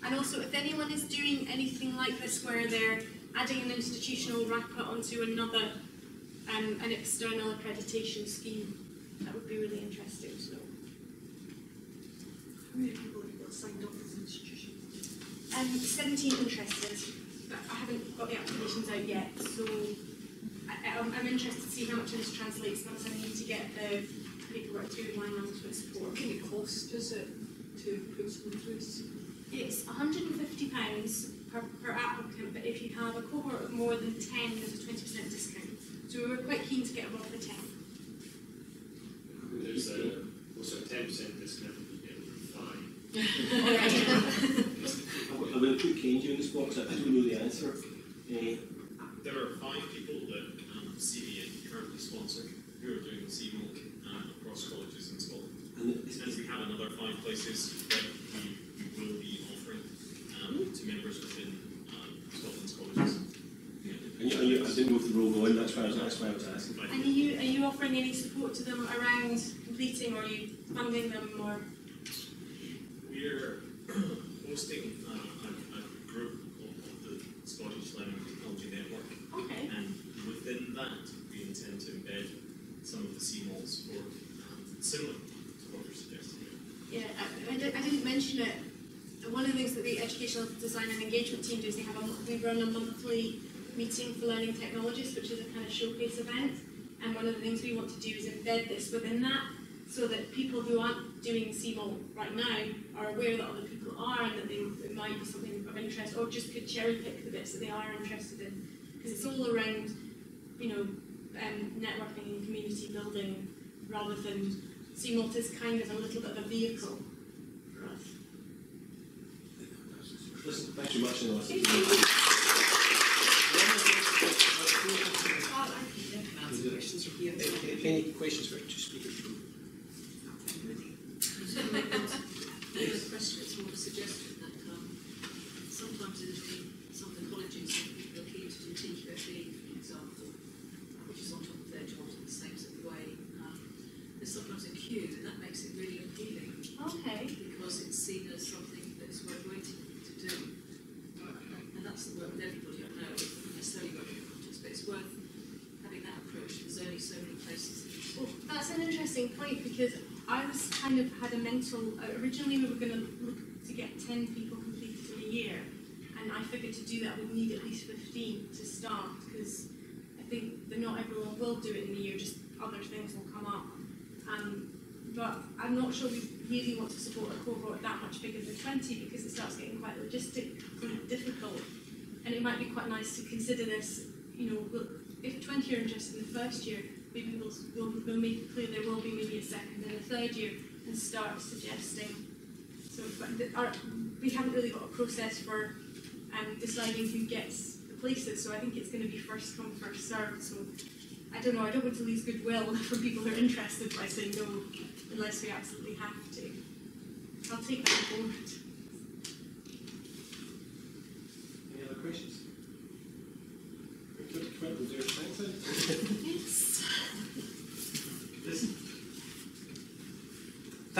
And also, if anyone is doing anything like this where they're adding an institutional wrapper onto another, um, an external accreditation scheme, that would be really interesting to know. How many people have you got signed up as institutions? Um, 17 interested, but I haven't got the applications out yet, so I, I'm, I'm interested to see how much of this translates once I need to get the paperwork through my management support. What kind of cost is it to put someone through? It's £150 per, per applicant, but if you have a cohort of more than 10, there's a 20% discount. So we were quite keen to get above the 10. There's a, also a ten percent discount if you get five. I'm going to put Kenji on the spot because I don't know the answer. Uh, There are five people that um, CDN currently sponsor who are doing CMALT um, across colleges in Scotland. and it's, And we have another five places that we we will be offering um, to members within Scotland's colleges. and you, and you, I didn't know if the role going, that's why I was, that's why I was asking. And are you, are you offering any support to them around completing, or are you funding them, or? We're hosting uh, a, a group of, of the Scottish Learning Technology Network, Okay. and within that, we intend to embed some of the CMOs for um, similar to what you're suggesting. Yeah, I, I, di- I didn't mention it. One of the things that the educational design and engagement team do is they have a, mo- we run a monthly meeting for learning technologists, which is a kind of showcase event. And one of the things we want to do is embed this within that, so that people who aren't doing CMALT right now are aware that other people are, and that they, it might be something of interest, or just could cherry pick the bits that they are interested in. Because it's all around, you know, um, networking and community building, rather than CMALT is kind of a little bit of a vehicle for us. Listen, thanks very much. Nicholas. Thank you. questions from here. Any- questions for two speakers? 10 people completed in a year. And I figured to do that we'd need at least 15 to start because I think that not everyone will do it in a year, just other things will come up. Um, but I'm not sure we really want to support a cohort that much bigger than 20 because it starts getting quite logistically difficult. And it might be quite nice to consider this, you know, we'll, if 20 are interested in the first year, maybe we'll, we'll, we'll make it clear there will be maybe a second and a third year and start suggesting so but the, our, we haven't really got a process for um, deciding who gets the places, so I think it's going to be first come, first served. So I don't know, I don't want to lose goodwill from people who are interested by saying no unless we absolutely have to. I'll take that on board. questions? Come on, we'll do our thanks. Yes.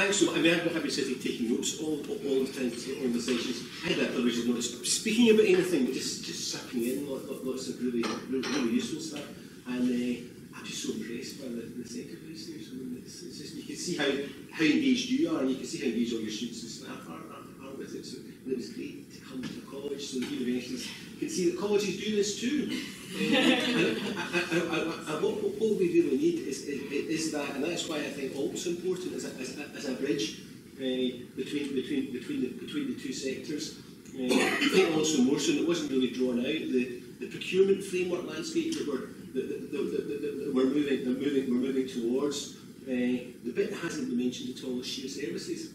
Thanks I've got happy sitting taking notes all, all, the time the sessions. I had that privilege of not speaking about anything, but just, just sucking in lot, lot, lots of really, really, really useful stuff. And uh, I'm just so impressed by the, the secretaries here. So, I mean, it's, it's just, you can see how, how engaged you are, and you can see how engaged all your students and staff are, are, are with it. So it was great to come to college so the universities can see that colleges do this too. And, what, what, we really need is, is, that, and that's why I think also important as a, as a, as a bridge uh, between, between, between, the, between the two sectors. Uh, I think also more so, and it wasn't really drawn out, the, the procurement framework landscape that we're, that, that, that, we're, moving, moving, we're moving towards, uh, the bit that hasn't been mentioned at all is shared services.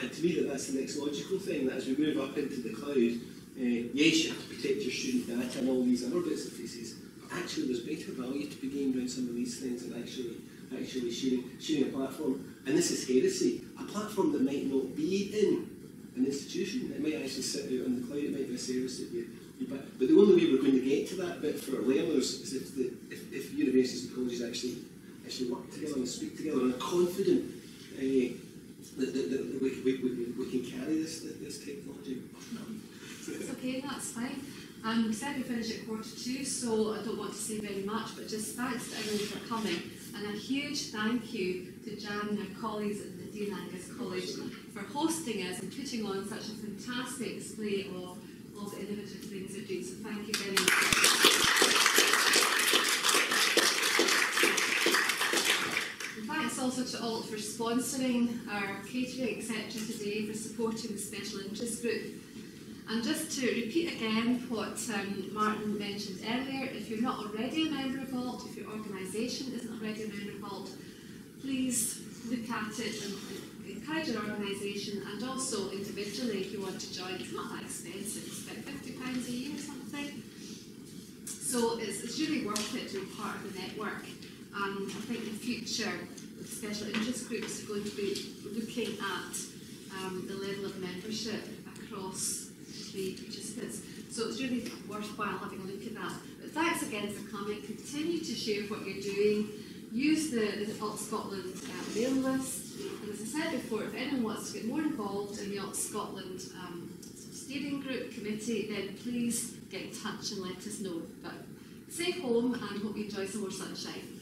And to me, that that's the next logical thing, that as we move up into the cloud, uh, yes, you have to protect your student data and all these other bits and pieces, but actually there's better value to be gained around some of these things and actually actually sharing, sharing a platform. And this is heresy, a platform that might not be in an institution, it might actually sit out on the cloud, it might be a service that you, you buy. But the only way we're going to get to that bit for learners is if, the, if, if universities and colleges actually actually work together and speak together and are confident uh, that, that, that we, we, we, we can carry this, this technology. It's okay, that's fine. Um, we said we finish at quarter two, so I don't want to say very much, but just thanks to everyone for coming. And a huge thank you to Jan and her colleagues at the Dean Angus College for hosting us and putting on such a fantastic display of, of the innovative things they're doing. So thank you very much. Thanks also to Alt for sponsoring our catering, etc. today, for supporting the special interest group. And just to repeat again what um, Martin mentioned earlier, if you're not already a member of ALT, if your organisation isn't already a member of ALT, please look at it and encourage your organisation and also individually if you want to join. It's not that expensive, it's about £50 a year or something. So it's, it's really worth it to be part of the network. And I think in future, the special interest groups are going to be looking at um, the level of membership across participants. So it's really worthwhile having a look at that. But thanks again for coming. Continue to share what you're doing. Use the, the Alt Scotland uh, mail list. And as I said before, if anyone wants to get more involved in the Alt Scotland um, steering group committee, then please get in touch and let us know. But safe home and hope you enjoy some more sunshine.